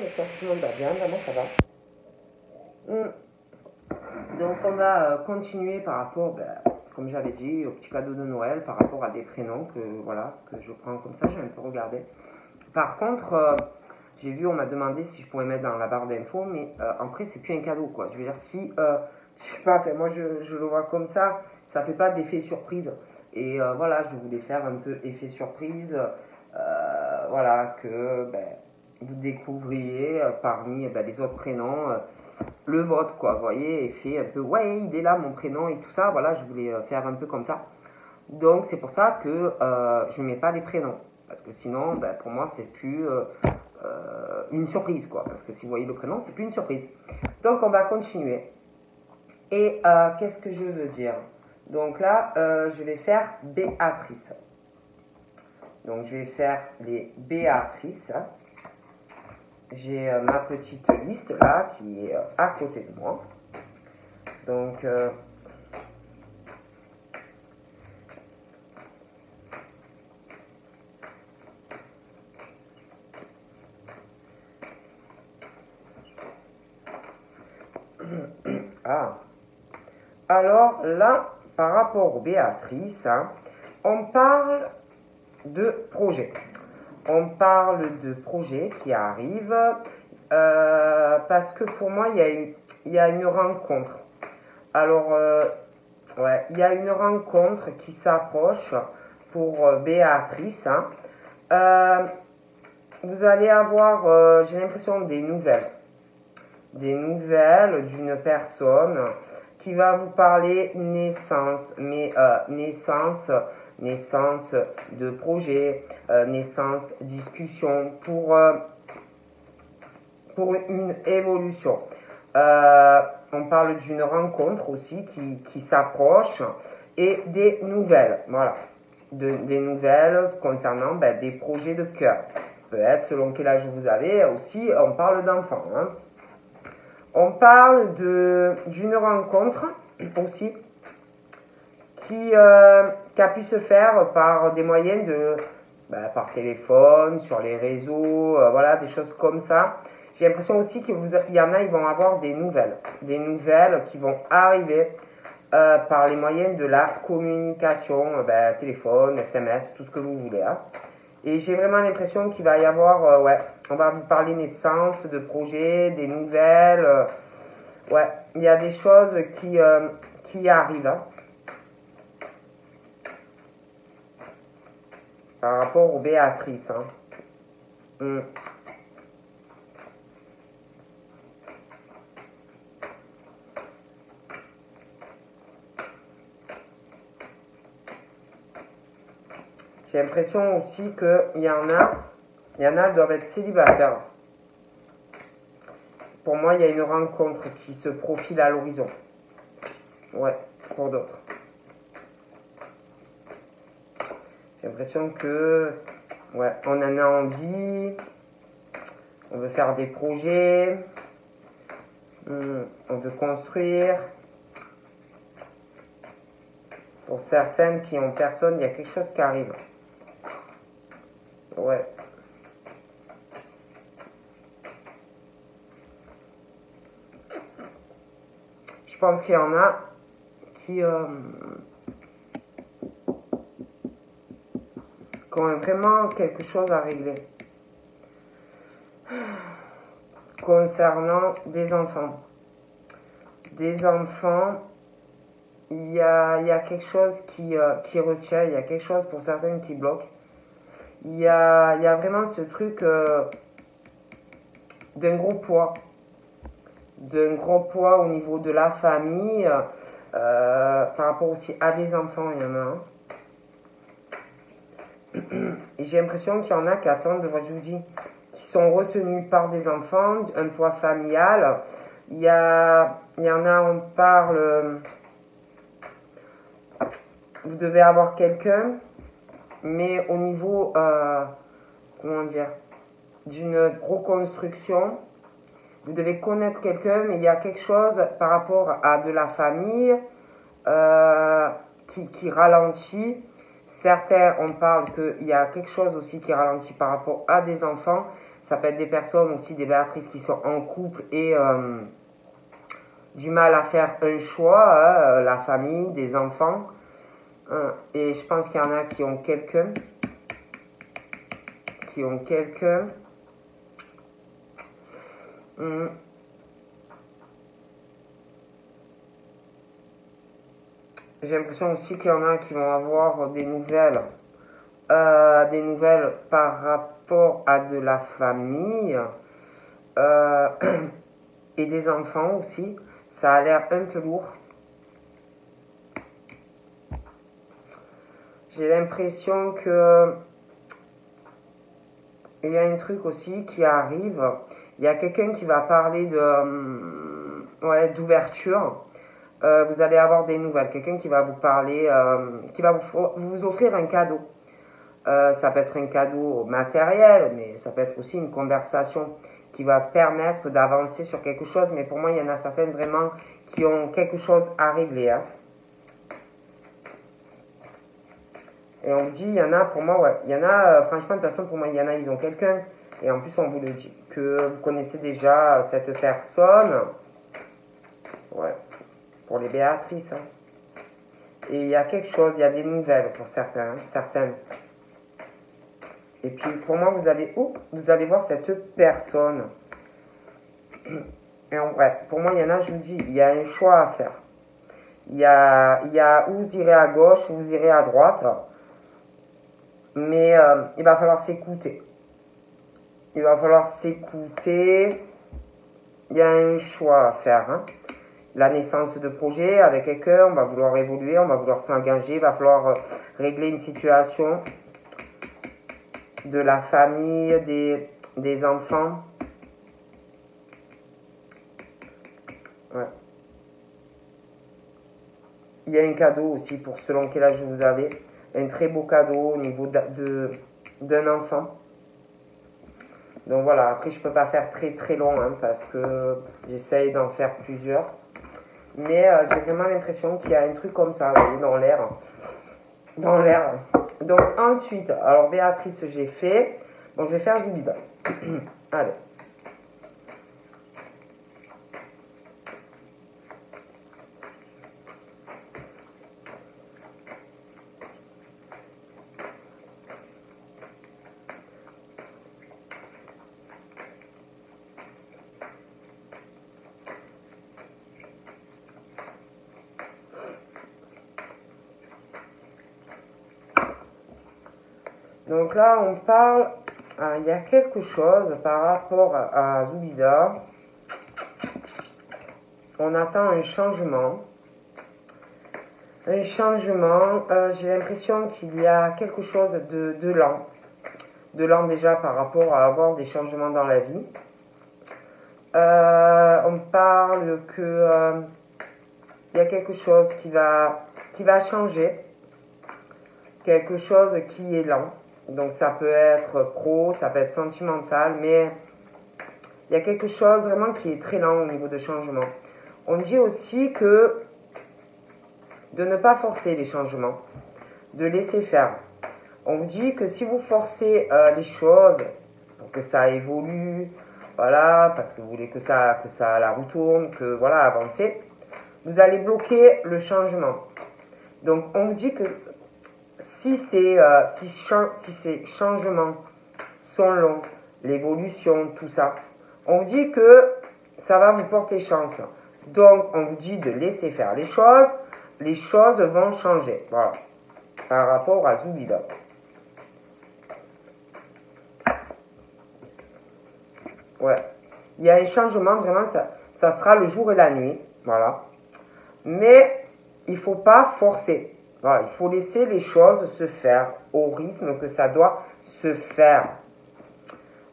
j'espère que tout le monde va bien. D'abord, ça va. Hmm. Donc, on va euh, continuer par rapport, ben, comme j'avais dit, au petit cadeau de Noël, par rapport à des prénoms que, voilà, que je prends comme ça. J'ai un peu regardé. Par contre, euh, j'ai vu, on m'a demandé si je pouvais mettre dans la barre d'infos, mais euh, après, c'est plus un cadeau, quoi. Je veux dire, si, je sais pas, moi, je, je, le vois comme ça, ça fait pas d'effet surprise. Et voilà, je voulais faire un peu effet surprise. voilà, que, ben, vous découvriez euh, parmi ben, les autres prénoms euh, le vôtre, quoi. Voyez, et fait un peu, ouais, il est là, mon prénom et tout ça. Voilà, je voulais euh, faire un peu comme ça. Donc, c'est pour ça que je ne mets pas les prénoms. Parce que sinon, ben, pour moi, c'est plus une surprise, quoi. Parce que si vous voyez le prénom, c'est plus une surprise. Donc, on va continuer. Et qu'est-ce que je veux dire? Donc là, je vais faire Béatrice. Donc, je vais faire les Béatrices j'ai euh, ma petite liste là qui est euh, à côté de moi. Donc, euh, ah. Alors là, par rapport aux Béatrice, hein, on parle de projet on parle de projets qui arrivent euh, parce que pour moi, il y a une, il y une rencontre. Alors, euh, il y a une rencontre qui s'approche pour euh, Béatrice. Hein. vous allez avoir, j'ai l'impression, des nouvelles. Des nouvelles d'une personne qui va vous parler naissance, mais naissance naissance de projet, euh, naissance, discussion pour, euh, une évolution. Euh, on parle d'une rencontre aussi qui, s'approche et des nouvelles, voilà, des nouvelles concernant ben, des projets de cœur. Ça peut être selon quel âge vous avez, aussi on parle d'enfants. Hein. On parle d'une rencontre aussi qui, qui, a pu se faire par des moyens de, bah, par téléphone, sur les réseaux, euh, voilà, des choses comme ça. J'ai l'impression aussi qu'il y en a, ils vont avoir des nouvelles, des nouvelles qui vont arriver euh, par les moyens de la communication, bah, téléphone, SMS, tout ce que vous voulez. Hein. Et j'ai vraiment l'impression qu'il va y avoir, ouais, on va vous parler naissance, de projets, des nouvelles. ouais, il y a des choses qui, qui arrivent. Hein. Par rapport aux Béatrice. Hein. Hmm. J'ai l'impression aussi qu'il y en a, il y en a doivent être célibataires. Pour moi, il y a une rencontre qui se profile à l'horizon. Ouais, pour d'autres. J'ai l'impression que, ouais, on en a envie, on veut faire des projets, hmm, on veut construire. Pour certaines qui ont personne, il y a quelque chose qui arrive. Ouais. Je pense qu'il y en a qui... Euh, vraiment quelque chose à régler concernant des enfants. Des enfants, il y a, y a, quelque chose qui, euh, qui retient, il y a quelque chose pour certaines qui bloque. Il y a, y a vraiment ce truc euh, d'un gros poids. D'un gros poids au niveau de la famille, euh, par rapport aussi à des enfants, il y en a un. J'ai l'impression qu'il y en a qui attendent, je vous dis, qui sont retenus par des enfants, un poids familial. Il y, a, il y en a, on parle, vous devez avoir quelqu'un, mais au niveau, euh, comment dire, d'une reconstruction, vous devez connaître quelqu'un, mais il y a quelque chose par rapport à de la famille euh, qui ralentit Certains, on parle qu'il y a quelque chose aussi qui ralentit par rapport à des enfants. Ça peut être des personnes aussi, des Béatrices qui sont en couple et euh, du mal à faire un choix, hein, la famille, des enfants. Hein. et je pense qu'il y en a qui ont quelqu'un. Qui ont quelqu'un. Hmm. J'ai l'impression aussi qu'il y en a qui vont avoir des nouvelles, euh, des nouvelles par rapport à de la famille euh, et des enfants aussi. Ça a l'air un peu lourd. J'ai l'impression que il y a un truc aussi qui arrive. Il y a quelqu'un qui va parler de hum, ouais, d'ouverture euh, vous allez avoir des nouvelles. Quelqu'un qui va vous parler, euh, qui va vous, vous, offrir un cadeau. Euh, ça peut être un cadeau matériel, mais ça peut être aussi une conversation qui va permettre d'avancer sur quelque chose. Mais pour moi, il y en a certaines vraiment qui ont quelque chose à régler. Hein. Et on me dit, il y en a, pour moi, ouais, il y en a, franchement, de toute façon, pour moi, il y en a, ils ont quelqu'un. Et en plus, on vous le dit, que vous connaissez déjà cette personne. Ouais pour les Béatrices. Hein. Et il y a quelque chose, il y a des nouvelles pour certains, certaines. Et puis pour moi, vous allez, vous allez voir cette personne. Et en vrai, pour moi, il y en a, je vous dis, il y a un choix à faire. Il y a, il y a où vous irez à gauche, où vous irez à droite. Mais euh, il va falloir s'écouter. Il va falloir s'écouter. Il y a un choix à faire. Hein la naissance de projet avec quelqu'un, on va vouloir évoluer, on va vouloir s'engager, il va falloir euh, régler une situation de la famille, des, enfants. Il y a un cadeau aussi pour selon quel âge vous avez. Un très beau cadeau au niveau d'un enfant. Donc voilà, après je peux pas faire très très long hein, parce que j'essaye d'en faire plusieurs. Mais euh, j'ai vraiment l'impression qu'il y a un truc comme ça, dans l'air. Dans l'air. Donc ensuite, alors Béatrice, j'ai fait. Bon, je vais faire Zubiba. Allez. Donc là, on parle, ah, il y a quelque chose par rapport à, Zubida. On attend un changement. Un changement, euh, j'ai l'impression qu'il y a quelque chose de, de lent. De lent déjà par rapport à avoir des changements dans la vie. Euh, on parle que euh, il y a quelque chose qui va, qui va changer. Quelque chose qui est lent. Donc ça peut être pro, ça peut être sentimental, mais il y a quelque chose vraiment qui est très lent au niveau de changement. On dit aussi que de ne pas forcer les changements, de laisser faire. On vous dit que si vous forcez euh, les choses pour que ça évolue, voilà, parce que vous voulez que ça, que ça la retourne, que voilà, avancer, vous allez bloquer le changement. Donc on vous dit que si ces, euh, si, si ces changements sont longs, l'évolution, tout ça, on vous dit que ça va vous porter chance. Donc, on vous dit de laisser faire les choses. Les choses vont changer. Voilà. Par rapport à Zubida. Ouais. Il y a un changement, vraiment, ça, ça sera le jour et la nuit. Voilà. Mais il ne faut pas forcer il faut laisser les choses se faire au rythme que ça doit se faire.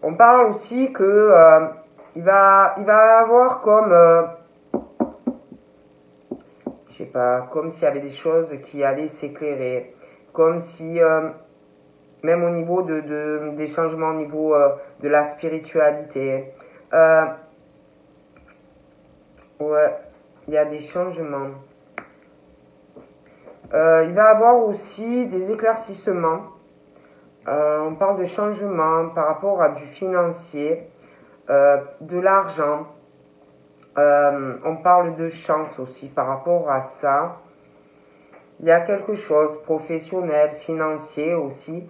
On parle aussi que euh, il va il va avoir comme euh, je sais pas, comme s'il y avait des choses qui allaient s'éclairer, comme si euh, même au niveau de, des changements au niveau de la spiritualité. ouais, il y a des changements. Euh, il va avoir aussi des éclaircissements Euh, on parle de changement par rapport à du financier, euh, de l'argent. On parle de chance aussi par rapport à ça. Il y a quelque chose professionnel, financier aussi.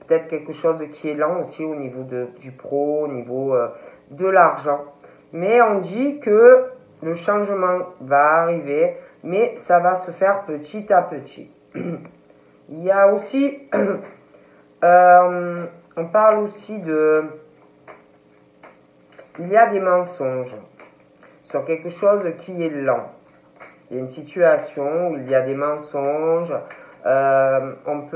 Peut-être quelque chose qui est lent aussi au niveau du pro, au niveau de l'argent. Mais on dit que le changement va arriver, mais ça va se faire petit à petit. Il y a aussi Euh, on parle aussi de... Il y a des mensonges sur quelque chose qui est lent. Il y a une situation où il y a des mensonges. Euh,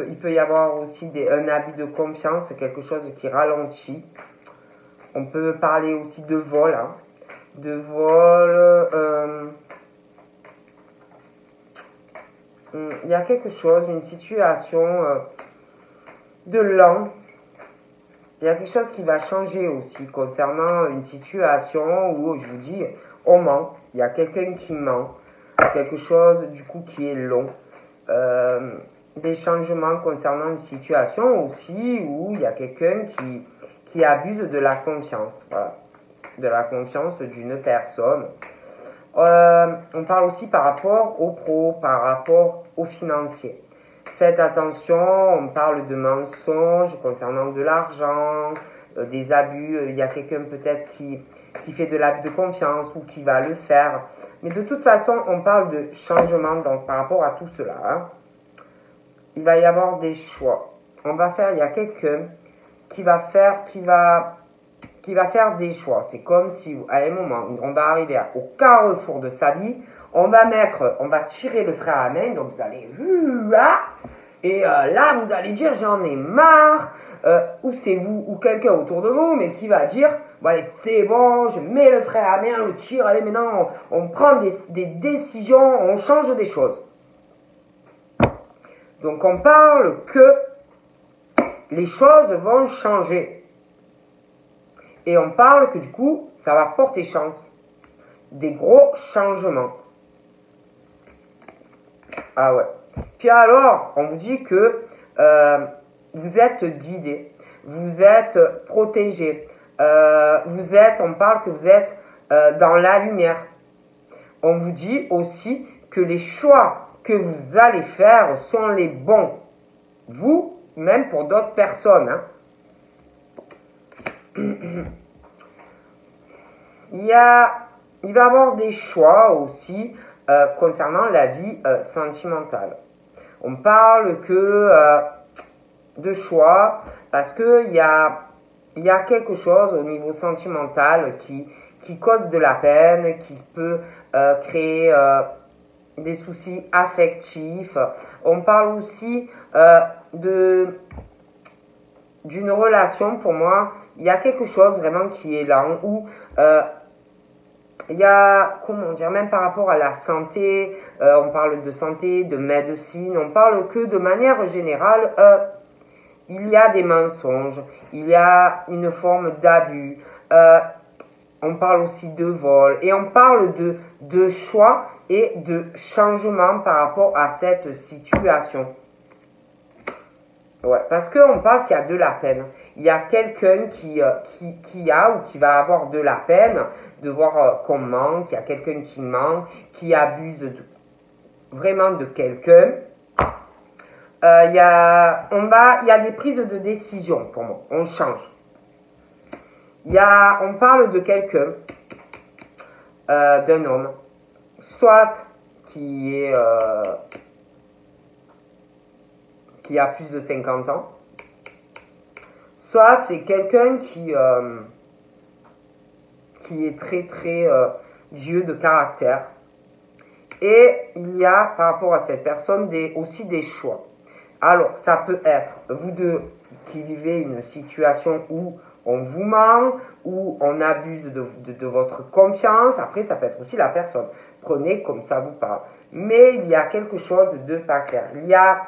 il peut y avoir aussi un abus de confiance, quelque chose qui ralentit. On peut parler aussi de vol. Hein. De vol. Euh, il y a quelque chose, une situation de l'an, il y a quelque chose qui va changer aussi concernant une situation où je vous dis, on ment, il y a quelqu'un qui ment, quelque chose du coup qui est long. Euh, des changements concernant une situation aussi où il y a quelqu'un qui, qui abuse de la confiance, voilà, de la confiance d'une personne. Euh, on parle aussi par rapport au pro, par rapport au financier. Faites attention, on parle de mensonges concernant de l'argent, euh, des abus. Euh, il y a quelqu'un peut-être qui, qui fait de l'abus de confiance ou qui va le faire. Mais de toute façon, on parle de changement donc, par rapport à tout cela. Hein. Il va y avoir des choix. On va faire, il y a quelqu'un qui va faire, qui va, qui va faire des choix. C'est comme si à un moment, on va arriver au carrefour de sa vie, on va mettre, on va tirer le frein à main, donc vous allez, et euh, là vous allez dire j'en ai marre, euh, ou c'est vous ou quelqu'un autour de vous, mais qui va dire, c'est bon, je mets le frein à main, le tire, allez maintenant on, prend des décisions, on change des choses. Donc on parle que les choses vont changer. Et on parle que du coup, ça va porter chance. Des gros changements. Ah ouais. Puis alors, on vous dit que euh, vous êtes guidé, vous êtes protégé, euh, vous êtes, on parle que vous êtes euh, dans la lumière. On vous dit aussi que les choix que vous allez faire sont les bons. Vous, même pour d'autres personnes. Hein. Il, y a, il va y avoir des choix aussi euh, concernant la vie euh, sentimentale. On parle que euh, de choix parce qu'il y a, y a quelque chose au niveau sentimental qui, qui cause de la peine, qui peut créer des soucis affectifs. On parle aussi de d'une relation, pour moi, il y a quelque chose vraiment qui est là, où il y a, comment dire, même par rapport à la santé, euh, on parle de santé, de médecine, on parle que de manière générale, euh, il y a des mensonges, il y a une forme d'abus, euh, on parle aussi de vol, et on parle de, de choix et de changement par rapport à cette situation. Ouais, parce qu'on parle qu'il y a de la peine. Il y a quelqu'un qui, qui, qui a ou qui va avoir de la peine de voir euh, qu'on manque, il y a quelqu'un qui manque, qui abuse vraiment de quelqu'un. Euh, il y a, des prises de décision pour moi. On change. Y a, on parle de quelqu'un, euh, d'un homme, soit qui est, qui a plus de 50 ans, soit c'est quelqu'un qui, qui est très très euh, vieux de caractère. Et il y a par rapport à cette personne aussi des choix. Alors, ça peut être vous deux qui vivez une situation où on vous ment, où on abuse de, de, votre confiance. Après, ça peut être aussi la personne. Prenez comme ça vous parle. Mais il y a quelque chose de pas clair. Il y a,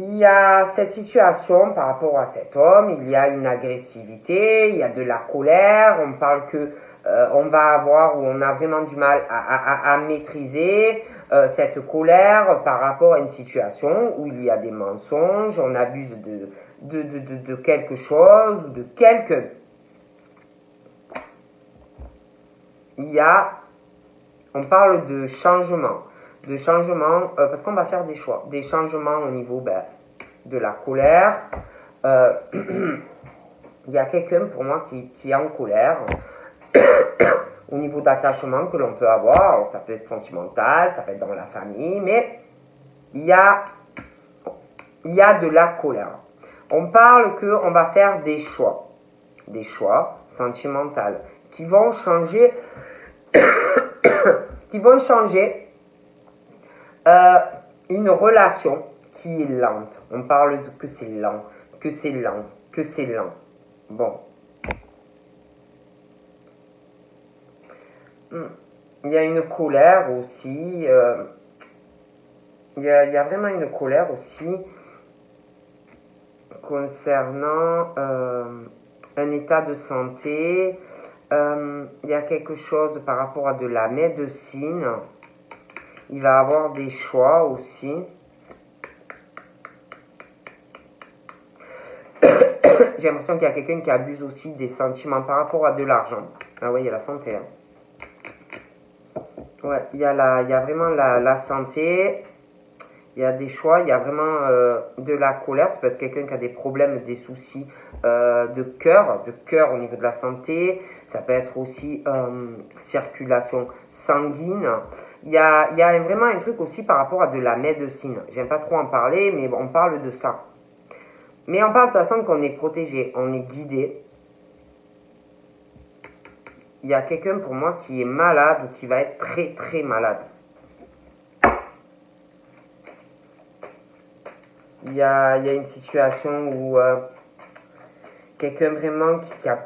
il y a cette situation par rapport à cet homme, il y a une agressivité, il y a de la colère, on parle que euh, on va avoir ou on a vraiment du mal à, maîtriser euh, cette colère par rapport à une situation où il y a des mensonges, on abuse de, de, de, de quelque chose ou de quelque... Il y a, on parle de changement de changement, euh, parce qu'on va faire des choix, des changements au niveau ben, de la colère. Euh, il y a quelqu'un pour moi qui, qui, est en colère au niveau d'attachement que l'on peut avoir. ça peut être sentimental, ça peut être dans la famille, mais il y a, il y a de la colère. On parle qu'on va faire des choix, des choix sentimentaux qui vont changer, qui vont changer euh, une relation qui est lente. On parle que c'est lent, que c'est lent, que c'est lent. Bon. Hmm. Il y a une colère aussi. Euh, il, y a, vraiment une colère aussi concernant euh, un état de santé. il y a quelque chose par rapport à de la médecine. Il va avoir des choix aussi. J'ai l'impression qu'il y a quelqu'un qui abuse aussi des sentiments par rapport à de l'argent. Ah oui, il y a la santé. Hein. Ouais, il y, a la, il y a vraiment la, santé. Il y a des choix, il y a vraiment euh, de la colère. Ça peut être quelqu'un qui a des problèmes, des soucis euh, de cœur, de cœur au niveau de la santé. Ça peut être aussi euh, circulation sanguine. Il y a, vraiment un truc aussi par rapport à de la médecine. J'aime pas trop en parler, mais on parle de ça. Mais on parle de toute façon qu'on est protégé, on est guidé. Il y a quelqu'un pour moi qui est malade ou qui va être très très malade. Il y a, il une situation où euh, quelqu'un vraiment qui, a,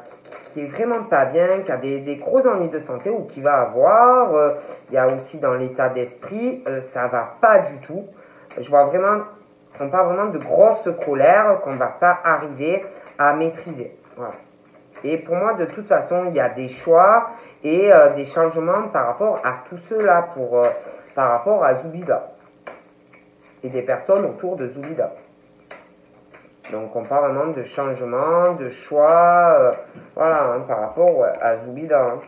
qui est vraiment pas bien, qui a des, des, gros ennuis de santé ou qui va avoir. Euh, il y a aussi dans l'état d'esprit, euh, ça va pas du tout. Je vois vraiment, on parle vraiment de grosses colères qu'on va pas arriver à maîtriser. Et pour moi, de toute façon, il y a des choix et euh, des changements par rapport à tout cela, pour, par rapport à Zubida et des personnes autour de Zubida. Donc on parle vraiment de changement, de choix, euh, voilà, hein, par rapport à Zubida. Hein.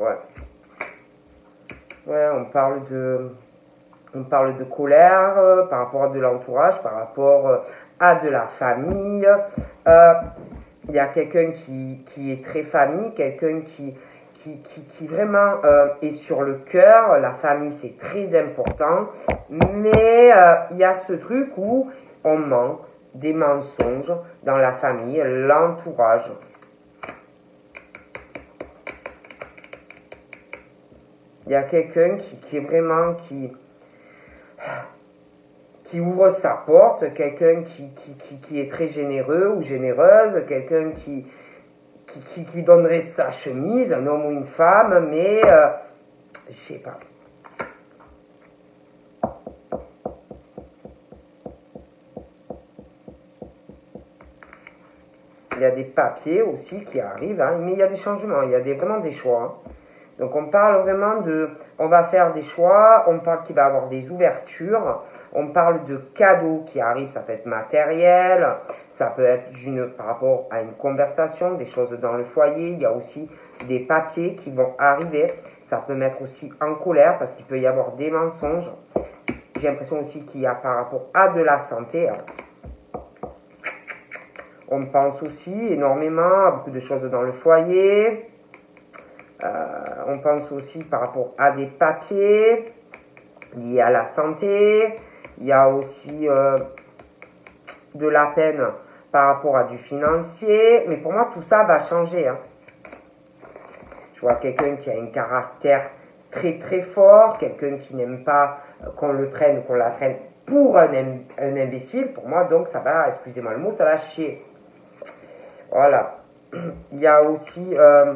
Ouais. Ouais, on parle de, colère euh, par rapport à de l'entourage, par rapport euh, à de la famille. Il y a quelqu'un qui, est très famille, quelqu'un qui, qui, qui, vraiment est sur le cœur. La famille, c'est très important. Mais il y a ce truc où on des mensonges dans la famille, l'entourage. Il y a quelqu'un qui, est vraiment qui, qui ouvre sa porte, quelqu'un qui, qui, est très généreux ou généreuse, quelqu'un qui, qui, donnerait sa chemise, un homme ou une femme, mais euh, je sais pas. Il y a des papiers aussi qui arrivent, hein, mais il y a des changements, il y a vraiment des choix. Hein. Donc on parle vraiment de, on va faire des choix, on parle qu'il va y avoir des ouvertures, on parle de cadeaux qui arrivent, ça peut être matériel, ça peut être par rapport à une conversation, des choses dans le foyer, il y a aussi des papiers qui vont arriver, ça peut mettre aussi en colère parce qu'il peut y avoir des mensonges. J'ai l'impression aussi qu'il y a par rapport à de la santé, hein. On pense aussi énormément à beaucoup de choses dans le foyer. Euh, on pense aussi par rapport à des papiers liés à la santé. Il y a aussi euh, de la peine par rapport à du financier. Mais pour moi, tout ça va changer. Hein. Je vois quelqu'un qui a un caractère très très fort, quelqu'un qui n'aime pas euh, qu'on le prenne ou qu'on la prenne pour un, un, imbécile. Pour moi, donc, ça va, excusez-moi le mot, ça va chier. Voilà. Il y a aussi euh,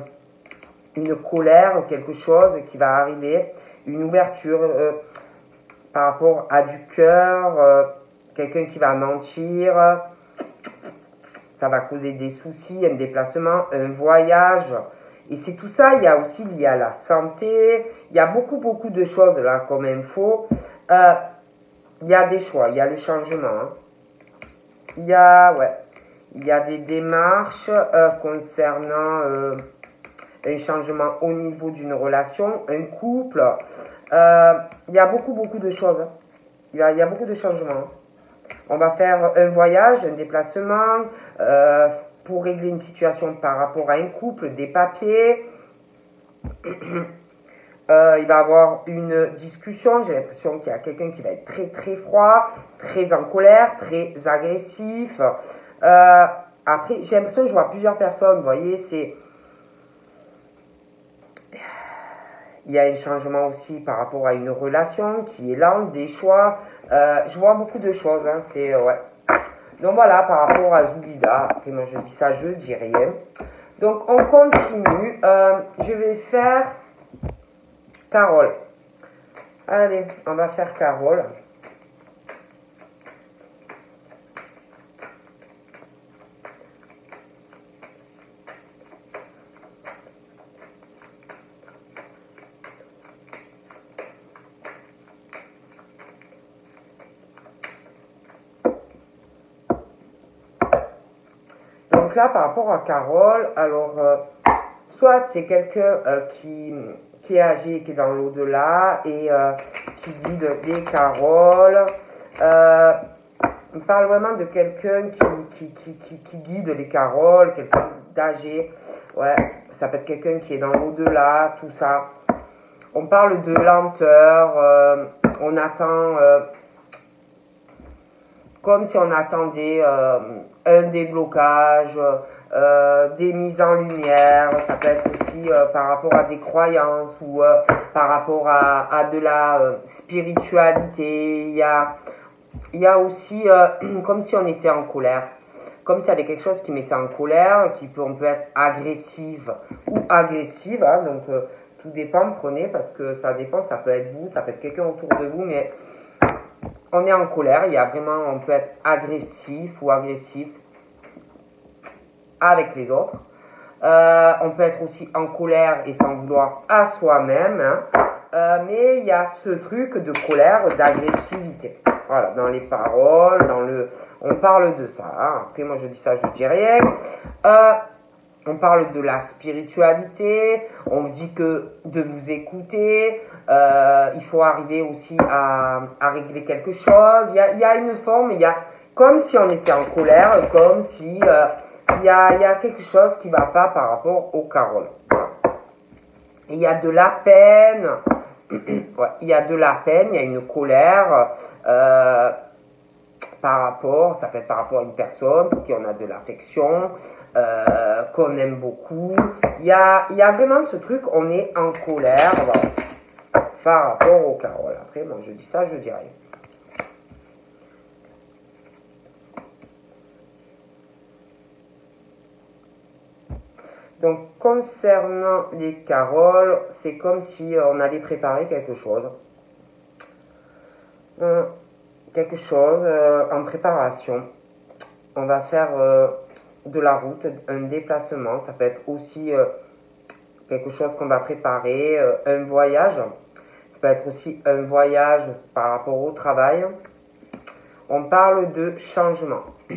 une colère, quelque chose qui va arriver, une ouverture. Euh, par rapport à du cœur, euh, quelqu'un qui va mentir, ça va causer des soucis, un déplacement, un voyage. Et c'est tout ça, il y a aussi lié à la santé, il y a beaucoup, beaucoup de choses là comme info. Il y a des choix, il y a le changement. Hein. Il y a, ouais, il y a des démarches euh, concernant euh, un changement au niveau d'une relation, un couple. il y a beaucoup, beaucoup de choses. Il, y a, y beaucoup de changements. On va faire un voyage, un déplacement euh, pour régler une situation par rapport à un couple, des papiers. Euh, il va avoir une discussion. J'ai l'impression qu'il y a quelqu'un qui va être très très froid, très en colère, très agressif. Euh, après, j'ai l'impression que je vois plusieurs personnes. Vous voyez, c'est il y a un changement aussi par rapport à une relation qui est lente, des choix. Euh, je vois beaucoup de choses. Hein, c'est euh, ouais. Donc voilà, par rapport à Zoubida. Après, moi je dis ça, je dis rien. Donc on continue. Je vais faire Carole. Allez, on va faire Carole. Par rapport à Carole, alors, euh, soit c'est quelqu'un euh, qui, qui est âgé, qui est dans l'au-delà et euh, qui guide des Caroles. on parle vraiment de quelqu'un qui, qui, qui, qui, guide les Caroles, quelqu'un d'âgé. Ouais, ça peut être quelqu'un qui est dans l'au-delà, tout ça. On parle de lenteur, on attend comme si on attendait euh, un déblocage, euh, des mises en lumière, ça peut être aussi euh, par rapport à des croyances ou par rapport à, de la spiritualité. Il y a, il y a aussi comme si on était en colère, comme s'il y avait quelque chose qui mettait en colère, qui peut, on peut être agressive ou agressive, hein, donc tout dépend, prenez, parce que ça dépend, ça peut être vous, ça peut être quelqu'un autour de vous, mais on est en colère, il y a vraiment, on peut être agressif ou agressif avec les autres. Euh, on peut être aussi en colère et s'en vouloir à soi-même. Hein. Euh, mais il y a ce truc de colère, d'agressivité. Voilà, dans les paroles, dans le, on parle de ça. Hein. Après, moi, je dis ça, je dis rien. Euh, on parle de la spiritualité, on dit que de vous écouter, euh, il faut arriver aussi à, régler quelque chose. Il y a, une forme, il y a comme si on était en colère, comme si euh, il, y a, quelque chose qui ne va pas par rapport au Carole. Il y a de la peine, il y a de la peine, il y a une colère. Euh, par rapport, ça peut être par rapport à une personne qui on a de l'affection, euh, qu'on aime beaucoup. Il y a, y vraiment ce truc, on est en colère par rapport au Carole. Après, moi je dis ça, je dis rien. Donc, concernant les caroles, c'est comme si on allait préparer quelque chose. Euh, quelque chose euh, en préparation. On va faire euh, de la route, un déplacement. Ça peut être aussi euh, quelque chose qu'on va préparer, un voyage. Ça peut être aussi un voyage par rapport au travail. On parle de changement.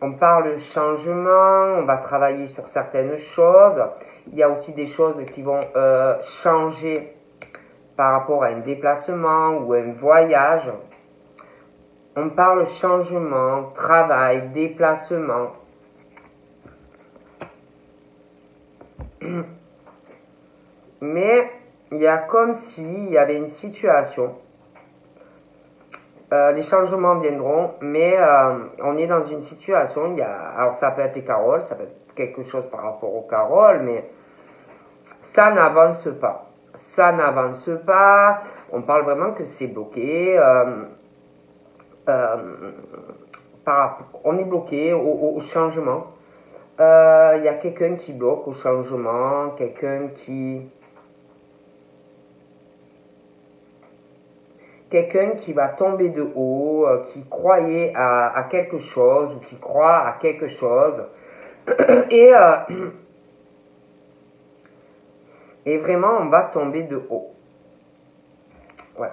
On parle changement, on va travailler sur certaines choses. Il y a aussi des choses qui vont changer par rapport à un déplacement ou un voyage. On parle changement, travail, déplacement. Mais il y a comme s'il y avait une situation. Euh, les changements viendront, mais euh, on est dans une situation. Il alors ça peut être les caroles, ça peut être quelque chose par rapport aux caroles, mais ça n'avance pas ça n'avance pas, on parle vraiment que c'est bloqué. Euh, euh, on est bloqué au, changement. Il euh, y a quelqu'un qui bloque au changement, quelqu'un qui... quelqu'un qui va tomber de haut, qui croyait à, quelque chose ou qui croit à quelque chose. Et, et vraiment, on va tomber de haut. Ouais.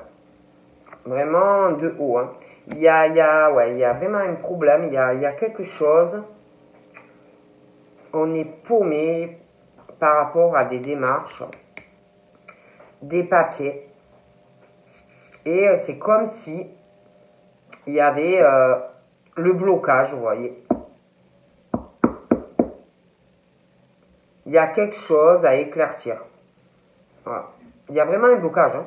Vraiment de haut. Hein. Il, y a, il, y a, ouais, il y a vraiment un problème. Il y a, il y quelque chose. On est paumé par rapport à des démarches, des papiers et euh, c'est comme si il y avait euh, le blocage, vous voyez. Il y a quelque chose à éclaircir. Il y a vraiment un blocage. Hein.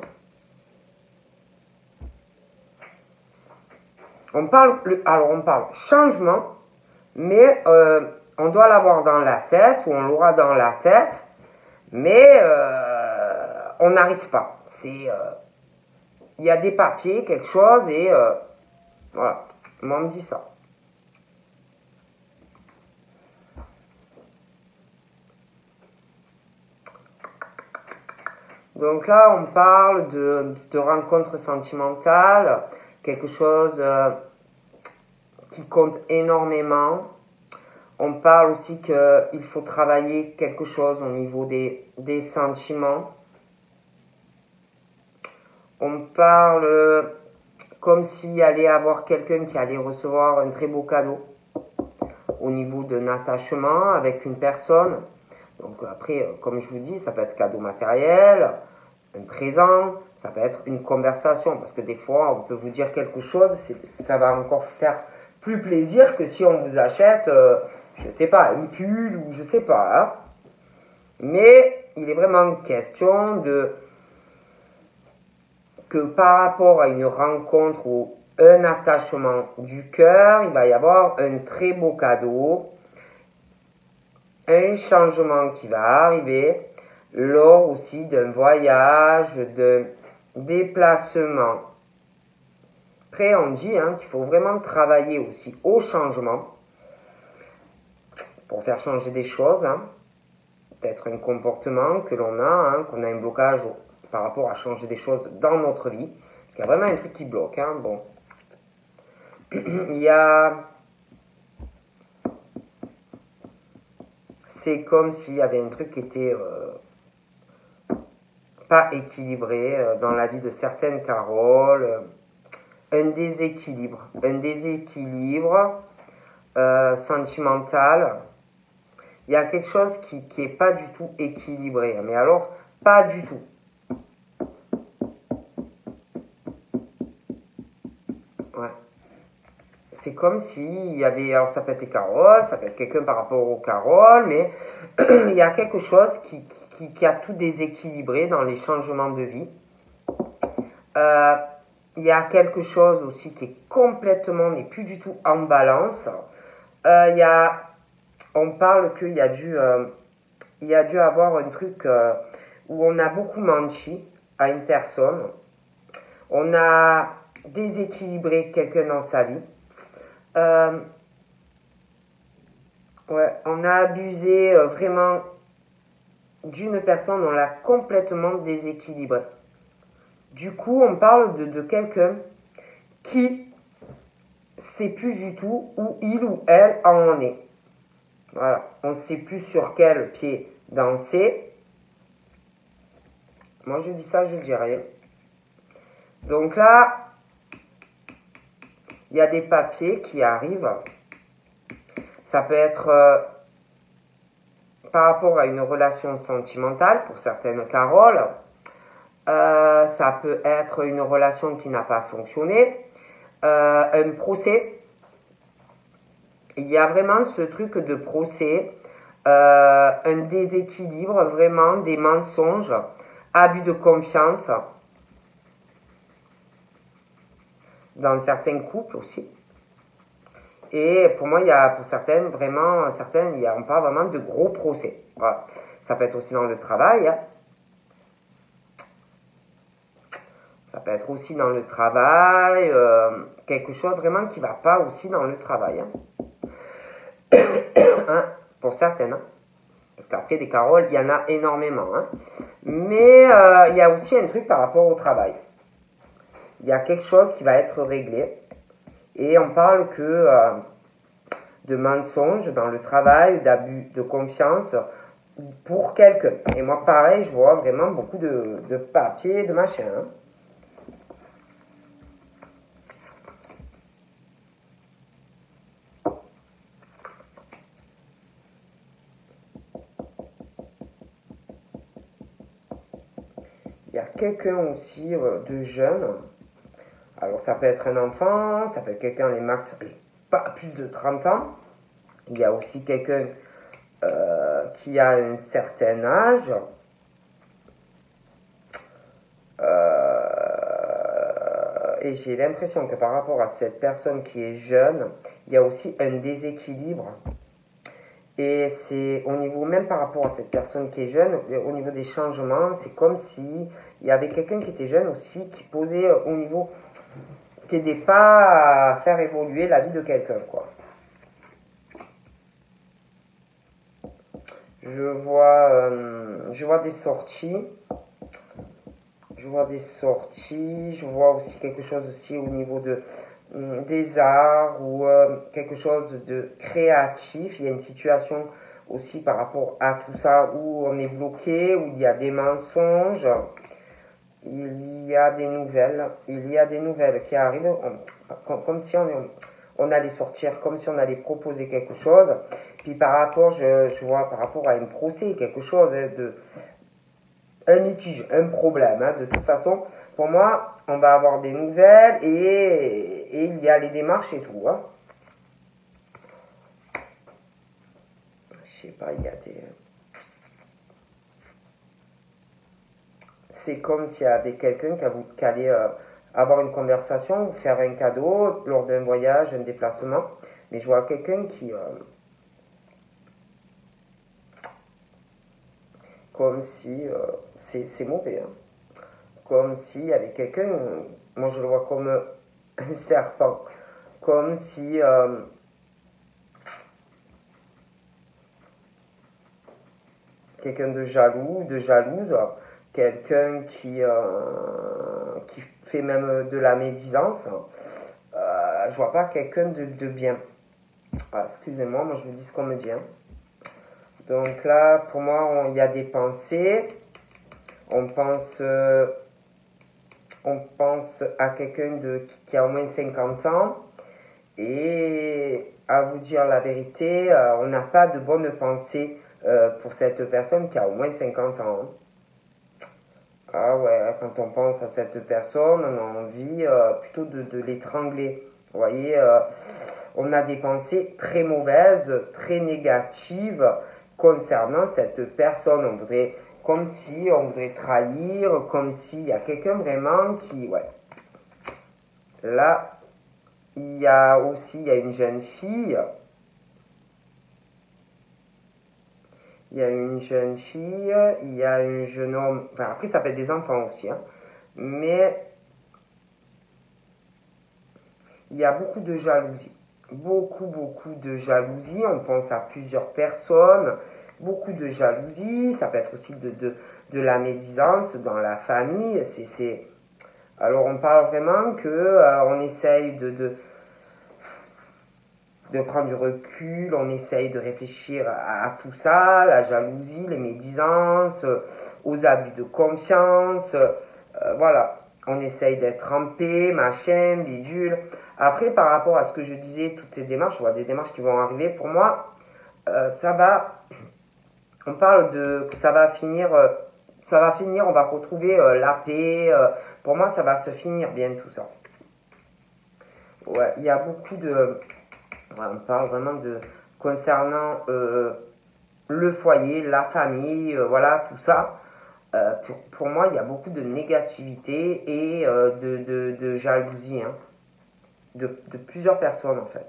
On parle, alors on parle changement, mais euh, on doit l'avoir dans la tête ou on l'aura dans la tête, mais on n'arrive pas. C'est il y a des papiers, quelque chose, et euh, voilà, on me dit ça. Donc là, on parle de, de rencontres sentimentales, quelque chose euh, qui compte énormément. On parle aussi qu'il faut travailler quelque chose au niveau des, des sentiments. On parle comme s'il allait avoir quelqu'un qui allait recevoir un très beau cadeau au niveau d'un attachement avec une personne. Donc après, comme je vous dis, ça peut être cadeau matériel, un présent, ça peut être une conversation, parce que des fois, on peut vous dire quelque chose, ça va encore faire plus plaisir que si on vous achète, je euh, je sais pas, une pull ou je sais pas. Hein. Mais il est vraiment question de que par rapport à une rencontre ou un attachement du cœur, il va y avoir un très beau cadeau, un changement qui va arriver lors aussi d'un voyage, d'un déplacement. Après, on dit hein, qu'il faut vraiment travailler aussi au changement pour faire changer des choses. Hein. Peut-être un comportement que l'on a, hein, qu'on a un blocage par rapport à changer des choses dans notre vie. Parce qu'il y a vraiment un truc qui bloque. Bon. Il y a. C'est comme s'il y avait un truc qui était euh, pas équilibré euh, dans la vie de certaines Caroles. Euh, un déséquilibre. Un déséquilibre sentimental. Il y a quelque chose qui n'est pas du tout équilibré. Mais alors, pas du tout. c'est comme s'il y avait, alors ça peut être les Carole, ça peut être quelqu'un par rapport aux Carole, mais il y a quelque chose qui, qui, a tout déséquilibré dans les changements de vie. Euh, il y a quelque chose aussi qui est complètement, n'est plus du tout en balance. Euh, il y a, on parle qu'il y a dû, euh, il y a dû avoir un truc où on a beaucoup menti à une personne. On a déséquilibré quelqu'un dans sa vie. Ouais, on a abusé vraiment d'une personne, on l'a complètement déséquilibré. Du coup, on parle de, quelqu'un qui sait plus du tout où il ou elle en est. Voilà, on ne sait plus sur quel pied danser. Moi, je dis ça, je dis rien. Donc là, il y a des papiers qui arrivent. Ça peut être euh, par rapport à une relation sentimentale pour certaines Caroles. Euh, ça peut être une relation qui n'a pas fonctionné. Euh, un procès. Il y a vraiment ce truc de procès. un déséquilibre, vraiment des mensonges, abus de confiance. dans certains couples aussi. Et pour moi, il y a pour certaines, vraiment, certaines, il y a, on parle vraiment de gros procès. Ça peut être aussi dans le travail. Hein. Ça peut être aussi dans le travail, euh, quelque chose vraiment qui ne va pas aussi dans le travail. Hein. hein pour certaines. Parce qu'après, des caroles, il y en a énormément. Mais euh, il y a aussi un truc par rapport au travail il y a quelque chose qui va être réglé. Et on parle que euh, de mensonges dans le travail, d'abus de confiance pour quelqu'un. Et moi, pareil, je vois vraiment beaucoup de, de papier, de machin. Hein. Il y a quelqu'un aussi euh, de jeune. Alors ça peut être un enfant, ça peut être quelqu'un les max, pas plus de 30 ans. Il y a aussi quelqu'un euh, qui a un certain âge. Euh, et j'ai l'impression que par rapport à cette personne qui est jeune, il y a aussi un déséquilibre et c'est au niveau, même par rapport à cette personne qui est jeune, au niveau des changements, c'est comme si il y avait quelqu'un qui était jeune aussi, qui posait euh, au niveau, qui n'aidait pas à faire évoluer la vie de quelqu'un, quoi. Je vois, euh, je vois des sorties. Je vois des sorties. Je vois aussi quelque chose aussi au niveau de des arts ou euh, quelque chose de créatif. Il y a une situation aussi par rapport à tout ça où on est bloqué, où il y a des mensonges. Il y a des nouvelles, il y a des nouvelles qui arrivent, comme, si on, on, allait sortir, comme si on allait proposer quelque chose. Puis par rapport, je, je vois par rapport à un procès, quelque chose hein, de, un litige, un problème. Hein. De toute façon, pour moi, on va avoir des nouvelles et, il y a les démarches et tout. Hein. Je sais pas, il y a des. C'est comme s'il y avait quelqu'un qui, allait euh, avoir une conversation, faire un cadeau lors d'un voyage, un déplacement. Mais je vois quelqu'un qui. Euh, comme si. Euh, c'est mauvais. Hein comme s'il y avait quelqu'un, moi je le vois comme un serpent, comme si euh, quelqu'un de jaloux, de jalouse, quelqu'un qui, euh, qui fait même de la médisance. Euh, je vois pas quelqu'un de, bien. Ah, excusez-moi, moi je vous dis ce qu'on me dit. Hein. Donc là, pour moi, il y a des pensées. On pense on pense à quelqu'un de, qui a au moins 50 ans. Et à vous dire la vérité, euh, on n'a pas de bonne pensée euh, pour cette personne qui a au moins 50 ans. Ah ouais, quand on pense à cette personne, on a envie euh, plutôt de, de l'étrangler. Vous voyez, on a des pensées très mauvaises, très négatives concernant cette personne. On voudrait comme si on voudrait trahir, comme s'il y a quelqu'un vraiment qui... Ouais. Là, il y a aussi il y a une jeune fille. Il y a une jeune fille, il y a un jeune homme. Enfin, après, ça peut être des enfants aussi. Hein. Mais il y a beaucoup de jalousie. Beaucoup, beaucoup de jalousie. On pense à plusieurs personnes beaucoup de jalousie, ça peut être aussi de, la médisance dans la famille. C'est, Alors on parle vraiment que euh, on essaye de, prendre du recul, on essaye de réfléchir à, tout ça, la jalousie, les médisances, aux abus de confiance, euh, voilà. On essaye d'être en paix, machin, bidule. Après, par rapport à ce que je disais, toutes ces démarches, je des démarches qui vont arriver, pour moi, euh, ça va on parle de que ça va finir, euh, ça va finir, on va retrouver euh, la paix. Euh, pour moi, ça va se finir bien tout ça. Ouais, il y a beaucoup de. on parle vraiment de concernant le foyer, la famille, voilà, tout ça. Pour, pour, moi, il y a beaucoup de négativité et de, de, jalousie hein, de, de plusieurs personnes en fait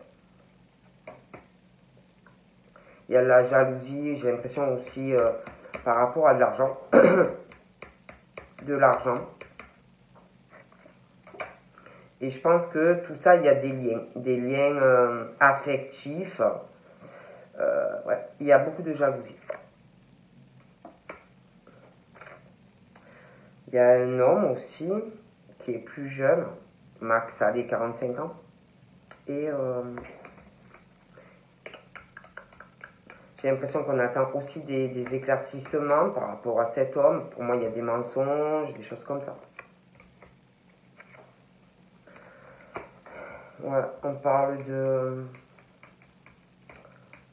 il y a la jalousie, j'ai l'impression aussi euh, par rapport à de l'argent. de l'argent. Et je pense que tout ça, il y a des liens, des liens euh, affectifs. Euh, ouais, il y a beaucoup de jalousie. Il y a un homme aussi qui est plus jeune, max allez 45 ans. Et euh, j'ai l'impression qu'on attend aussi des, éclaircissements par rapport à cet homme. Pour moi, il y a des mensonges, des choses comme ça. Ouais, on parle de...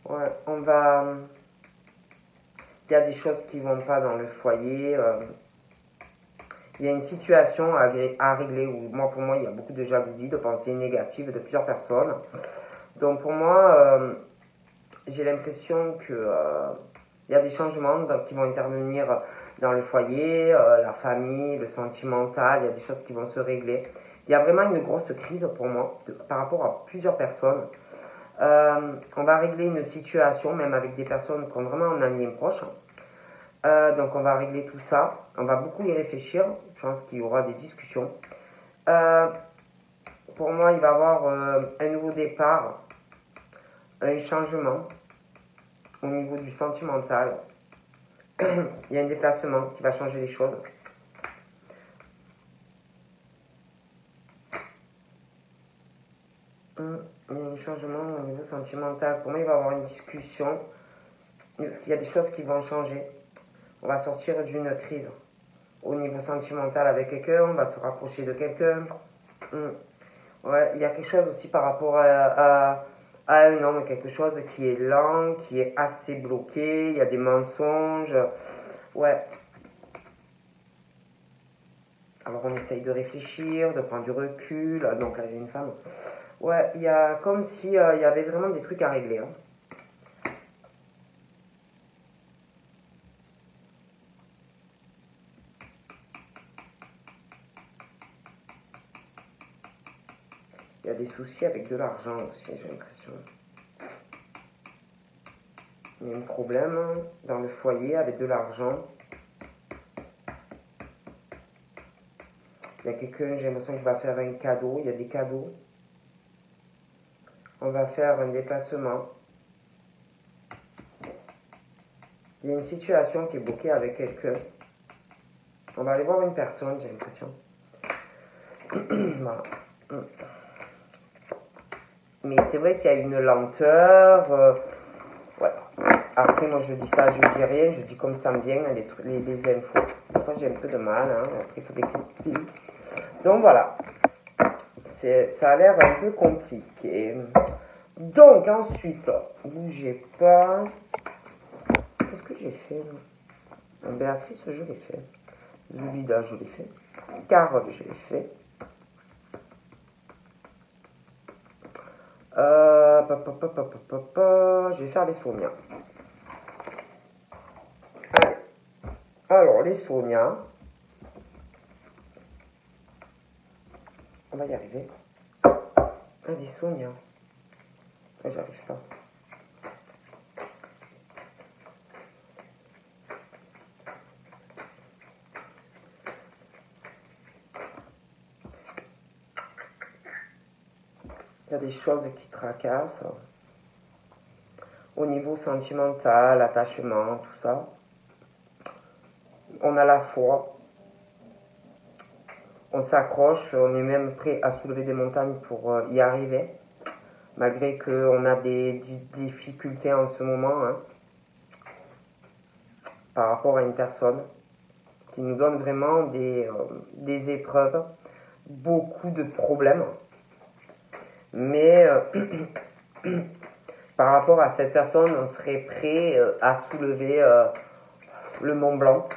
Ouais, on va... Il y a des choses qui vont pas dans le foyer. Euh, il y a une situation à, régler où, moi, pour moi, il y a beaucoup de jalousie, de pensées négatives de plusieurs personnes. Donc, pour moi, euh, j'ai l'impression que euh, y a des changements qui vont intervenir dans le foyer, euh, la famille, le sentimental, il y a des choses qui vont se régler. Il y a vraiment une grosse crise pour moi par rapport à plusieurs personnes. on va régler une situation, même avec des personnes qui ont vraiment un lien proche. Euh, donc on va régler tout ça. On va beaucoup y réfléchir. Je pense qu'il y aura des discussions. Euh, pour moi, il va y avoir euh, un nouveau départ, un changement au niveau du sentimental. il y a un déplacement qui va changer les choses. Hum, il y a un changement au niveau sentimental. Pour moi, il va y avoir une discussion. Parce qu'il y a des choses qui vont changer on va sortir d'une crise au niveau sentimental avec quelqu'un, on va se rapprocher de quelqu'un. Hmm. Ouais, il y a quelque chose aussi par rapport à, un homme, quelque chose qui est lent, qui est assez bloqué, il y a des mensonges. Ouais. Alors on essaye de réfléchir, de prendre du recul. Donc là j'ai une femme. Ouais, il y a comme si euh, il y avait vraiment des trucs à régler. Hein. Il y a des soucis avec de l'argent aussi, j'ai l'impression. Un problème dans le foyer avec de l'argent. Il y a quelqu'un, j'ai l'impression qu'il va faire un cadeau. Il y a des cadeaux. On va faire un déplacement. Il y a une situation qui est bloquée avec quelqu'un. On va aller voir une personne, j'ai l'impression. voilà. Mais c'est vrai qu'il y a une lenteur. Euh. Après, moi, je dis ça, je dis rien, je dis comme ça me vient, les, les, infos. Des fois, j'ai un peu de mal, hein. après, il faut décrypter. Donc, voilà. Ça a l'air un peu compliqué. Donc, ensuite, bougez pas. Qu'est-ce que j'ai fait Béatrice, je l'ai fait. Zulida, je l'ai fait. Carole, je l'ai fait. Euh, je vais faire les souvenirs. Alors, les souvenirs. On va y arriver. Ah, les souvenirs. J'arrive pas. Des choses qui tracassent. Au niveau sentimental, attachement, tout ça. On a la foi. On s'accroche, on est même prêt à soulever des montagnes pour euh, y arriver. Malgré qu'on a des difficultés en ce moment. Hein, par rapport à une personne qui nous donne vraiment des, euh, des épreuves, beaucoup de problèmes. Mais euh, par rapport à cette personne, on serait prêt euh, à soulever euh, le Mont Blanc.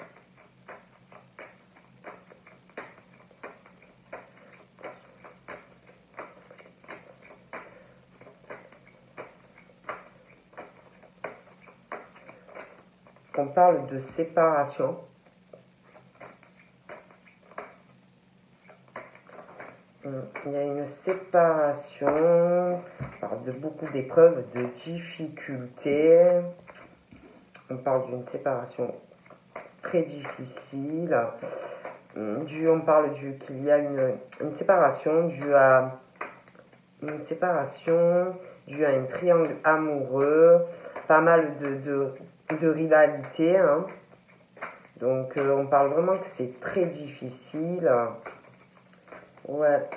On parle de séparation. Il y a une séparation, on parle de beaucoup d'épreuves, de difficultés. On parle d'une séparation très difficile. Du, on parle du qu'il y a une, une, séparation due à une séparation due à un triangle amoureux, pas mal de, de, de rivalité. Hein. Donc euh, on parle vraiment que c'est très difficile. Ouais.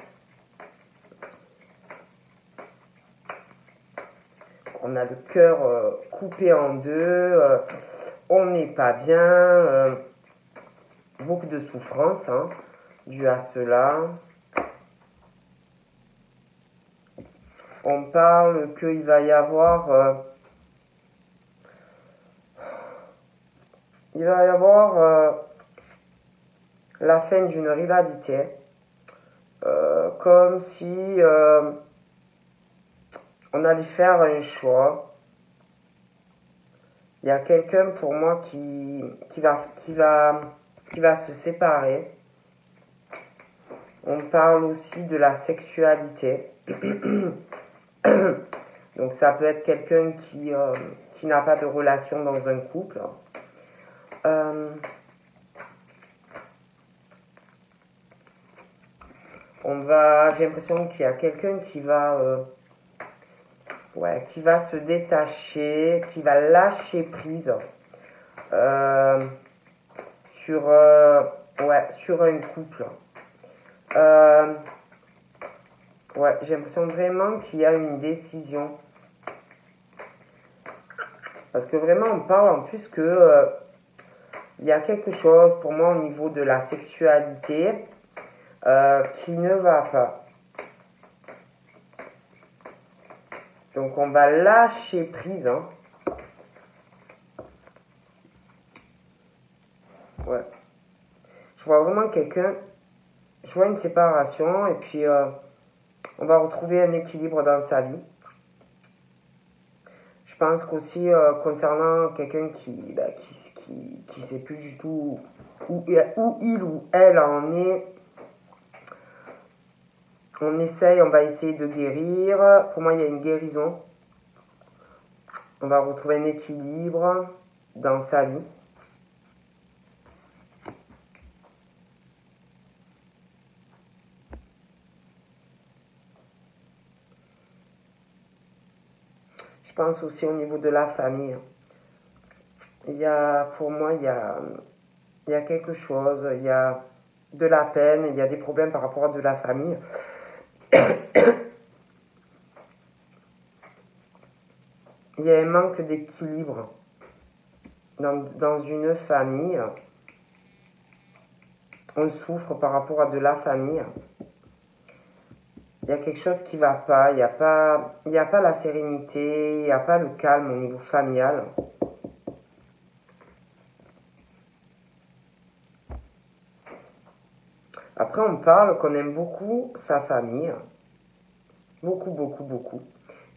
On a le cœur euh, coupé en deux. euh, on n'est pas bien. euh, beaucoup de souffrance hein, due à cela. On parle qu'il va y avoir... il va y avoir la fin d'une rivalité. Euh, comme si euh, on allait faire un choix. Il y a quelqu'un pour moi qui, qui, va, qui, va, qui va se séparer. On parle aussi de la sexualité. Donc ça peut être quelqu'un qui, euh, qui n'a pas de relation dans un couple. On va, j'ai l'impression qu'il y a quelqu'un qui va, euh, ouais, qui va se détacher, qui va lâcher prise euh, sur, euh, ouais, sur un couple. Ouais, j'ai l'impression vraiment qu'il y a une décision. Parce que vraiment, on parle en plus que il y a quelque chose pour moi au niveau de la sexualité euh, qui ne va pas. Donc on va lâcher prise. Hein. Ouais. Je vois vraiment quelqu'un. Je vois une séparation et puis euh, on va retrouver un équilibre dans sa vie. Je pense qu'aussi euh, concernant quelqu'un qui, bah, qui, qui, qui sait plus du tout où, où il ou elle en est, on essaye, on va essayer de guérir. Pour moi, il y a une guérison. On va retrouver un équilibre dans sa vie. Je pense aussi au niveau de la famille. Il y a, pour moi, il y a, il y a quelque chose, il y a de la peine, il y a des problèmes par rapport à de la famille. il y a un manque d'équilibre dans, une famille. On souffre par rapport à de la famille. Il y a quelque chose qui va pas, il n'y a, a pas la sérénité, il n'y a pas le calme au niveau familial. Après, on parle qu'on aime beaucoup sa famille. Beaucoup, beaucoup, beaucoup.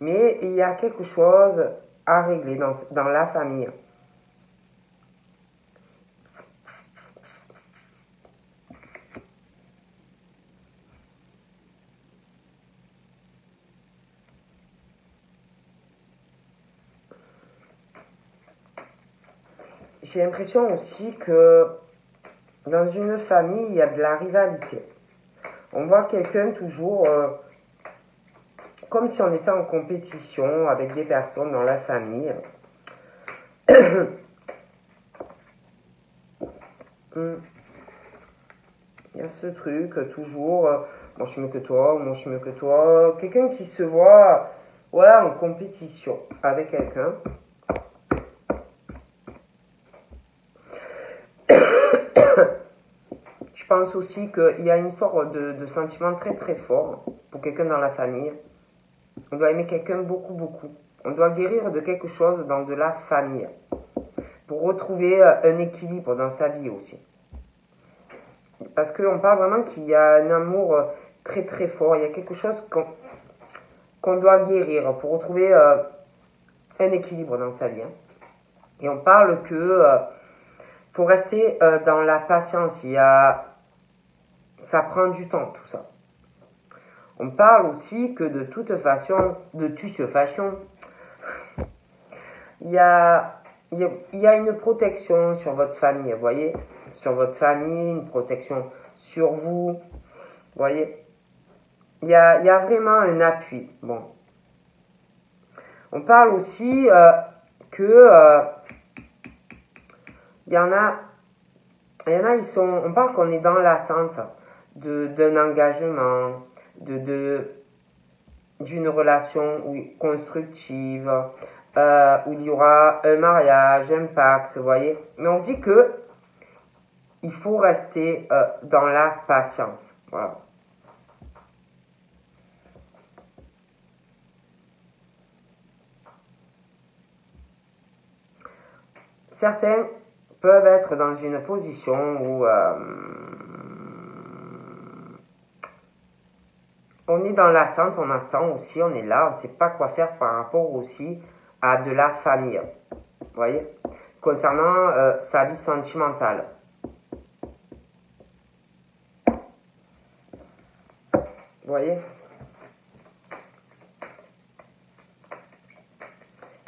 Mais il y a quelque chose à régler dans, la famille. J'ai l'impression aussi que dans une famille, il y a de la rivalité. On voit quelqu'un toujours euh, comme si on était en compétition avec des personnes dans la famille. Hmm. Il y a ce truc, euh, toujours, euh, moi je suis mieux que toi, moi je suis mieux que toi. Quelqu'un qui se voit en compétition avec quelqu'un. Je pense aussi qu'il y a une histoire de, de sentiment très très fort pour quelqu'un dans la famille. On doit aimer quelqu'un beaucoup beaucoup. On doit guérir de quelque chose dans de la famille pour retrouver euh, un équilibre dans sa vie aussi. Parce qu'on parle vraiment qu'il y a un amour euh, très très fort, il y a quelque chose qu'on doit guérir pour retrouver euh, un équilibre dans sa vie. hein. Et on parle que euh, faut rester dans la patience. Il y a, ça prend du temps tout ça. On parle aussi que de toute façon, de toute façon, il y a, il y a, une protection sur votre famille, vous voyez, sur votre famille, une protection sur vous, vous voyez. Il y a, il y a vraiment un appui. Bon. On parle aussi euh, que euh, il y en a, il y en a, ils sont, on parle qu'on est dans l'attente d'un engagement, de, d'une relation constructive, euh, où il y aura un mariage, un pax, vous voyez. Mais on dit que il faut rester euh, dans la patience. Voilà. Certains peuvent être dans une position où euh, on est dans l'attente, on attend aussi, on est là, on ne sait pas quoi faire par rapport aussi à de la famille. Vous voyez? Concernant euh, sa vie sentimentale. Vous voyez?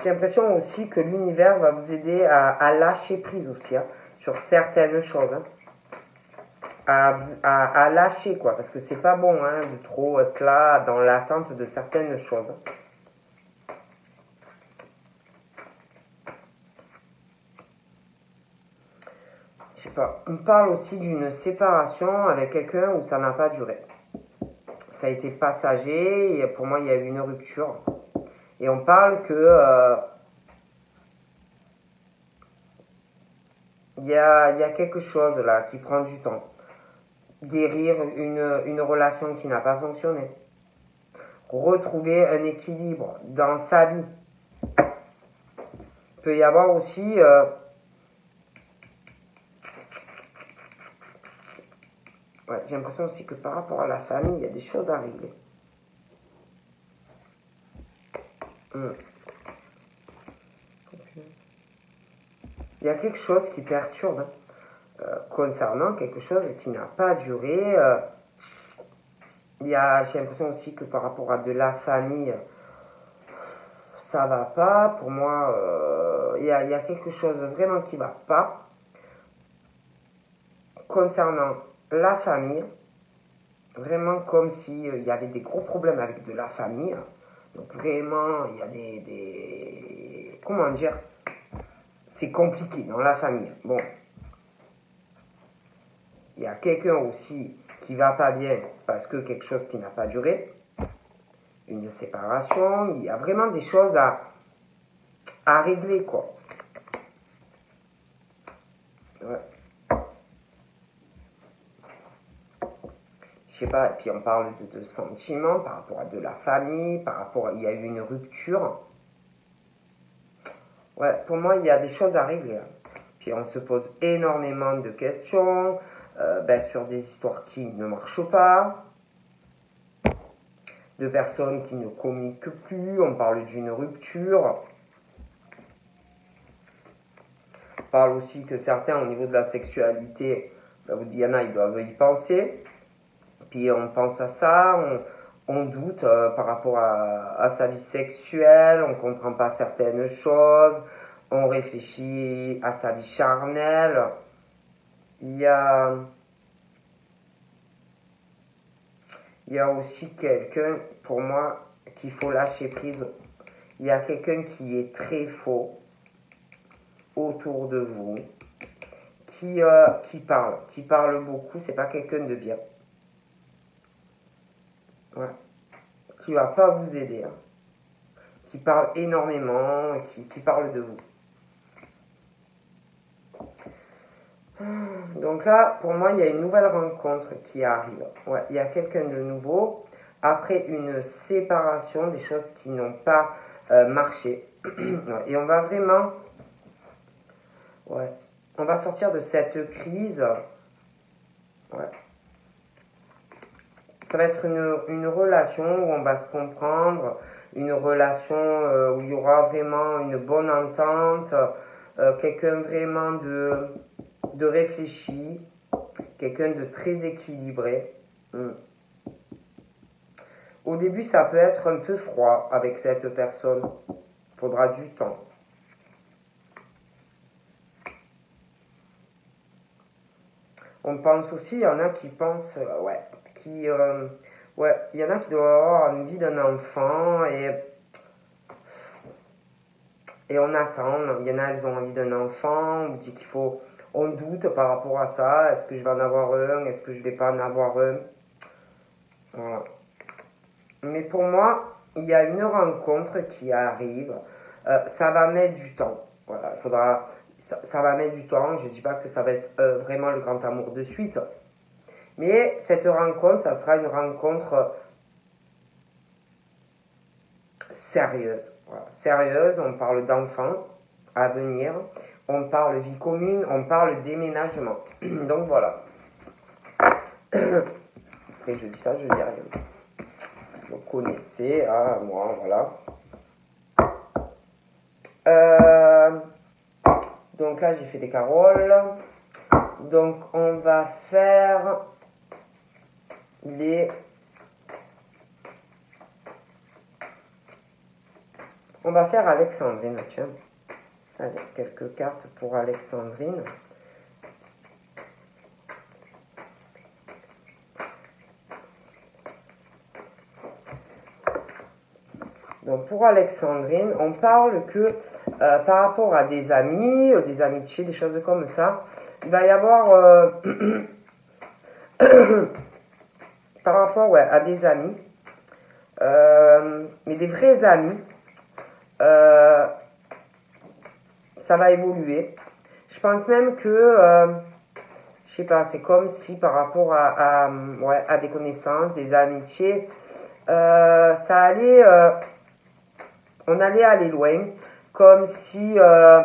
J'ai l'impression aussi que l'univers va vous aider à, lâcher prise aussi hein, sur certaines choses. Hein. À, lâcher quoi, parce que c'est pas bon hein, de trop être là dans l'attente de certaines choses. Je sais pas. On parle aussi d'une séparation avec quelqu'un où ça n'a pas duré. Ça a été passager et pour moi il y a eu une rupture. Et on parle que euh, il y, a, quelque chose là qui prend du temps. Guérir une, relation qui n'a pas fonctionné. Retrouver un équilibre dans sa vie. Il peut y avoir aussi euh, j'ai l'impression aussi que par rapport à la famille, il y a des choses à régler. Hmm. Il y a quelque chose qui perturbe hein, concernant quelque chose qui n'a pas duré. Euh, j'ai l'impression aussi que par rapport à de la famille, ça va pas. Pour moi, euh, il, y a, il y a quelque chose vraiment qui va pas. Concernant la famille, vraiment comme s'il y avait des gros problèmes avec de la famille. Donc vraiment, il y a des, Comment dire C'est compliqué dans la famille. Bon. Il y a quelqu'un aussi qui va pas bien parce que quelque chose qui n'a pas duré. Une séparation. Il y a vraiment des choses à, à régler, quoi. Ouais. je sais pas, et puis on parle de, sentiments par rapport à de la famille, par rapport il y a eu une rupture. Ouais, pour moi, il y a des choses à régler. Puis on se pose énormément de questions euh, ben, sur des histoires qui ne marchent pas, de personnes qui ne communiquent plus, on parle d'une rupture. On parle aussi que certains, au niveau de la sexualité, ben, il y en a, ils doivent y penser. Puis on pense à ça, on, doute euh, par rapport à, sa vie sexuelle, on ne comprend pas certaines choses, on réfléchit à sa vie charnelle. Il y a, il y a aussi quelqu'un, pour moi, qu'il faut lâcher prise. Il y a quelqu'un qui est très faux autour de vous, qui, euh, qui parle, qui parle beaucoup, c'est pas quelqu'un de bien. Ouais. Qui va pas vous aider. Hein. Qui parle énormément, qui, qui parle de vous. Donc là, pour moi, il y a une nouvelle rencontre qui arrive. Il y a quelqu'un de nouveau. Après une séparation, des choses qui n'ont pas euh, marché. Et on va vraiment... Ouais. On va sortir de cette crise. Ça va être une, relation où on va se comprendre, une relation euh, où il y aura vraiment une bonne entente, euh, quelqu'un vraiment de, de réfléchi, quelqu'un de très équilibré. Hmm. Au début, ça peut être un peu froid avec cette personne. Il faudra du temps. On pense aussi, il y en a qui pensent, euh, ouais, euh, ouais, il y en a qui doivent avoir une vie d'un enfant et. Et on attend. Il y en a, elles ont envie d'un enfant. On dit qu'il faut. On doute par rapport à ça. Est-ce que je vais en avoir un? Est-ce que je vais pas en avoir un? Voilà. Mais pour moi, il y a une rencontre qui arrive. Euh, ça va mettre du temps. Voilà, il faudra. Ça, va mettre du temps. Je ne dis pas que ça va être euh, vraiment le grand amour de suite. Mais cette rencontre, ça sera une rencontre sérieuse. Sérieuse, on parle d'enfants à venir, on parle vie commune, on parle déménagement. Donc voilà. Après, je dis ça, je dis rien. Vous connaissez, ah, moi, voilà. Euh, donc là, j'ai fait des caroles. Donc, on va faire les... On va faire Alexandrine, tiens. Allez, quelques cartes pour Alexandrine. Donc pour Alexandrine, on parle que euh, par rapport à des amis, euh, des amitiés, des choses comme ça, il va y avoir euh, par rapport à des amis, mais des vrais amis, ça va évoluer. Je pense même que, je sais pas, c'est comme si par rapport à, à, à des connaissances, des amitiés, ça allait on allait aller loin, comme si euh,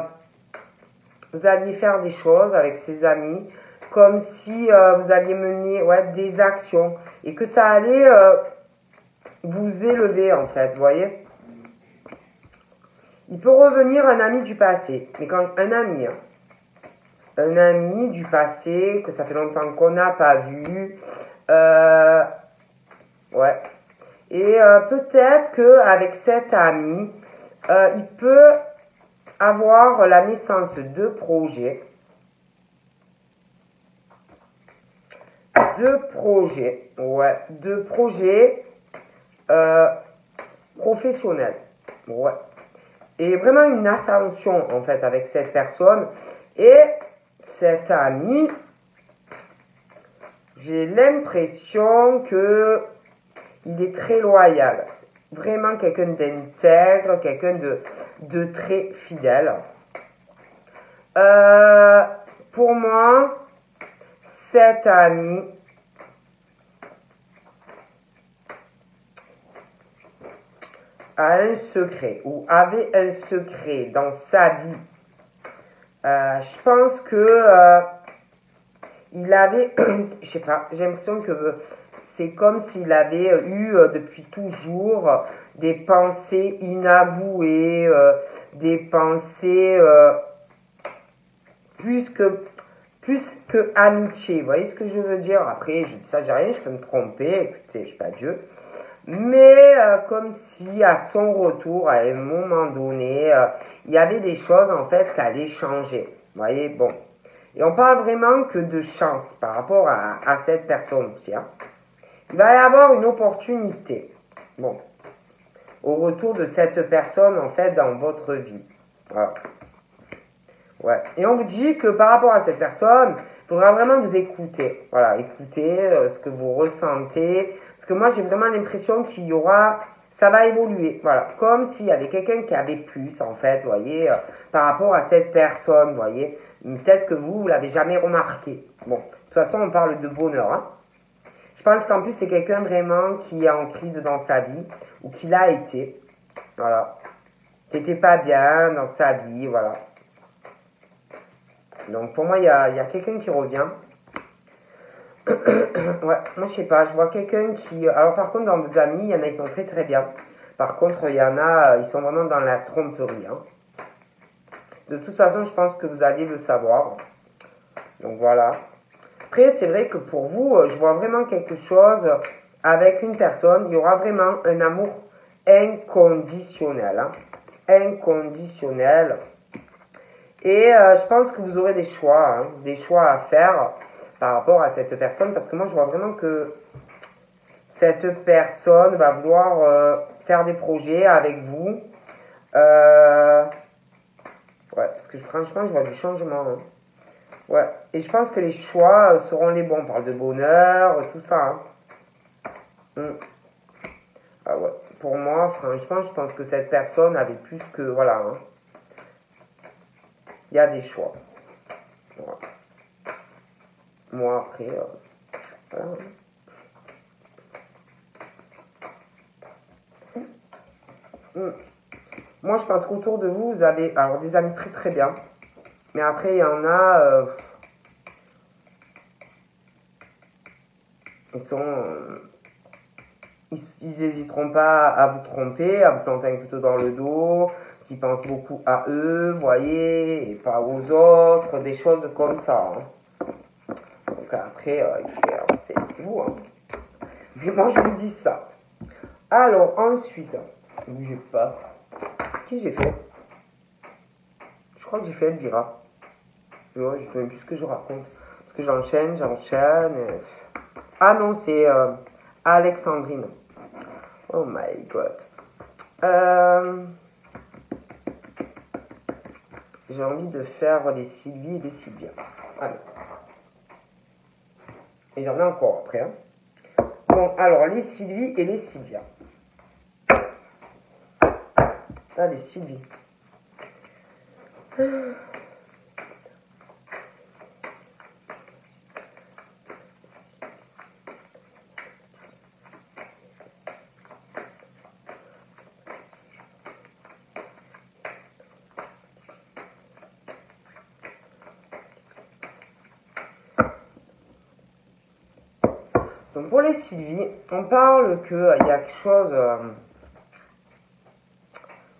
vous alliez faire des choses avec ses amis, comme si euh, vous alliez mener ouais, des actions et que ça allait euh, vous élever en fait, vous voyez. Il peut revenir un ami du passé, mais quand un ami, hein, un ami du passé que ça fait longtemps qu'on n'a pas vu, ouais, et euh, peut-être qu'avec cet ami, euh, il peut avoir la naissance de projets. De projets, ouais, de projets euh, professionnels. Ouais. Et vraiment une ascension en fait avec cette personne. Et cet ami, j'ai l'impression que il est très loyal. Vraiment quelqu'un d'intègre, quelqu'un de, de très fidèle. Euh, pour moi, cet ami a un secret ou avait un secret dans sa vie. Euh, je pense que euh, il avait, je sais pas, j'ai l'impression que c'est comme s'il avait euh, eu euh, depuis toujours des pensées inavouées, euh, des pensées plus que plus que amitié. Vous voyez ce que je veux dire? Après, je dis ça, j'ai rien, je peux me tromper. Écoutez, je suis pas Dieu. Mais comme si à son retour, à un moment donné, il y avait des choses en fait qui allaient changer. Vous voyez, bon. Et on parle vraiment que de chance par rapport à, à cette personne aussi. Hein. Il va y avoir une opportunité. Bon. Au retour de cette personne, en fait, dans votre vie. Voilà. Ouais. Et on vous dit que par rapport à cette personne, il faudra vraiment vous écouter. Voilà, écouter euh, ce que vous ressentez. Parce que moi, j'ai vraiment l'impression qu'il y aura, ça va évoluer. Voilà, comme s'il y avait quelqu'un qui avait plus, en fait, vous voyez, euh, par rapport à cette personne, vous voyez. Peut-être que vous, vous l'avez jamais remarqué. Bon, de toute façon, on parle de bonheur, hein. Je pense qu'en plus, c'est quelqu'un vraiment qui est en crise dans sa vie, ou qui l'a été. Voilà. Qui n'était pas bien dans sa vie, voilà. Donc pour moi, il y a, y a quelqu'un qui revient. ouais, moi je sais pas, je vois quelqu'un qui... Alors par contre, dans vos amis, il y en a, ils sont très très bien. Par contre, il y en a, ils sont vraiment dans la tromperie. Hein. De toute façon, je pense que vous allez le savoir. Donc voilà. Après, c'est vrai que pour vous, je vois vraiment quelque chose avec une personne. Il y aura vraiment un amour inconditionnel. Hein. Inconditionnel. Et euh, je pense que vous aurez des choix, hein, des choix à faire par rapport à cette personne. Parce que moi, je vois vraiment que cette personne va vouloir euh, faire des projets avec vous. ouais, parce que franchement, je vois du changement. Hein. Ouais, et je pense que les choix seront les bons. On parle de bonheur, tout ça. Hein. Hmm. Ah pour moi, franchement, je pense que cette personne avait plus que. Voilà. Hein. Il y a des choix. Moi, après. Euh, voilà. Hmm. Moi, je pense qu'autour de vous, vous avez alors des amis très très bien. Mais après, il y en a. Euh, ils sont. Euh, ils n'hésiteront pas à vous tromper, à vous planter un couteau dans le dos, qui pensent beaucoup à eux, voyez, et pas aux autres, des choses comme ça. Hein. Après, euh, écoutez, c'est vous. Hein. Mais moi, je vous dis ça. Alors, ensuite, bougez pas. Qui j'ai fait? Je crois que j'ai fait Elvira. Je je sais même plus ce que je raconte. Parce que j'enchaîne, j'enchaîne. Ah non, c'est euh, Alexandrine. Oh my god. Euh, j'ai envie de faire les Sylvie et les Sylvia. Et j'en ai encore après. Hein. Bon, alors les Sylvie et les Sylvia. Allez, Sylvie. Pour les Sylvie, on parle qu'il y a quelque chose euh,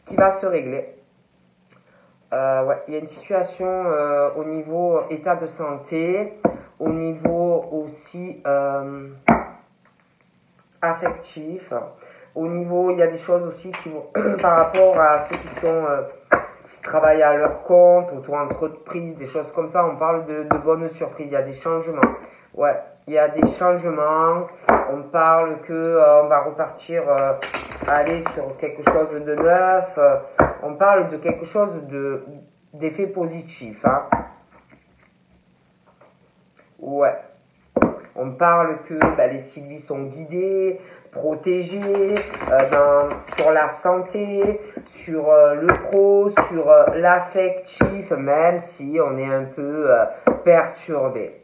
qui va se régler. Euh, il y a une situation euh, au niveau état de santé, au niveau aussi affectif, au niveau, il y a des choses aussi qui vont par rapport à ceux qui travaillent à leur compte, auto-entreprise, des choses comme ça, on parle de, de bonnes surprises, il y a des changements. Ouais, il y a des changements. On parle que euh, on va repartir, euh, aller sur quelque chose de neuf. Euh, on parle de quelque chose de d'effet positif. Hein. Ouais. On parle que bah, les Sylvies sont guidées, protégées dans, sur la santé, sur le pro, sur l'affectif, même si on est un peu perturbé.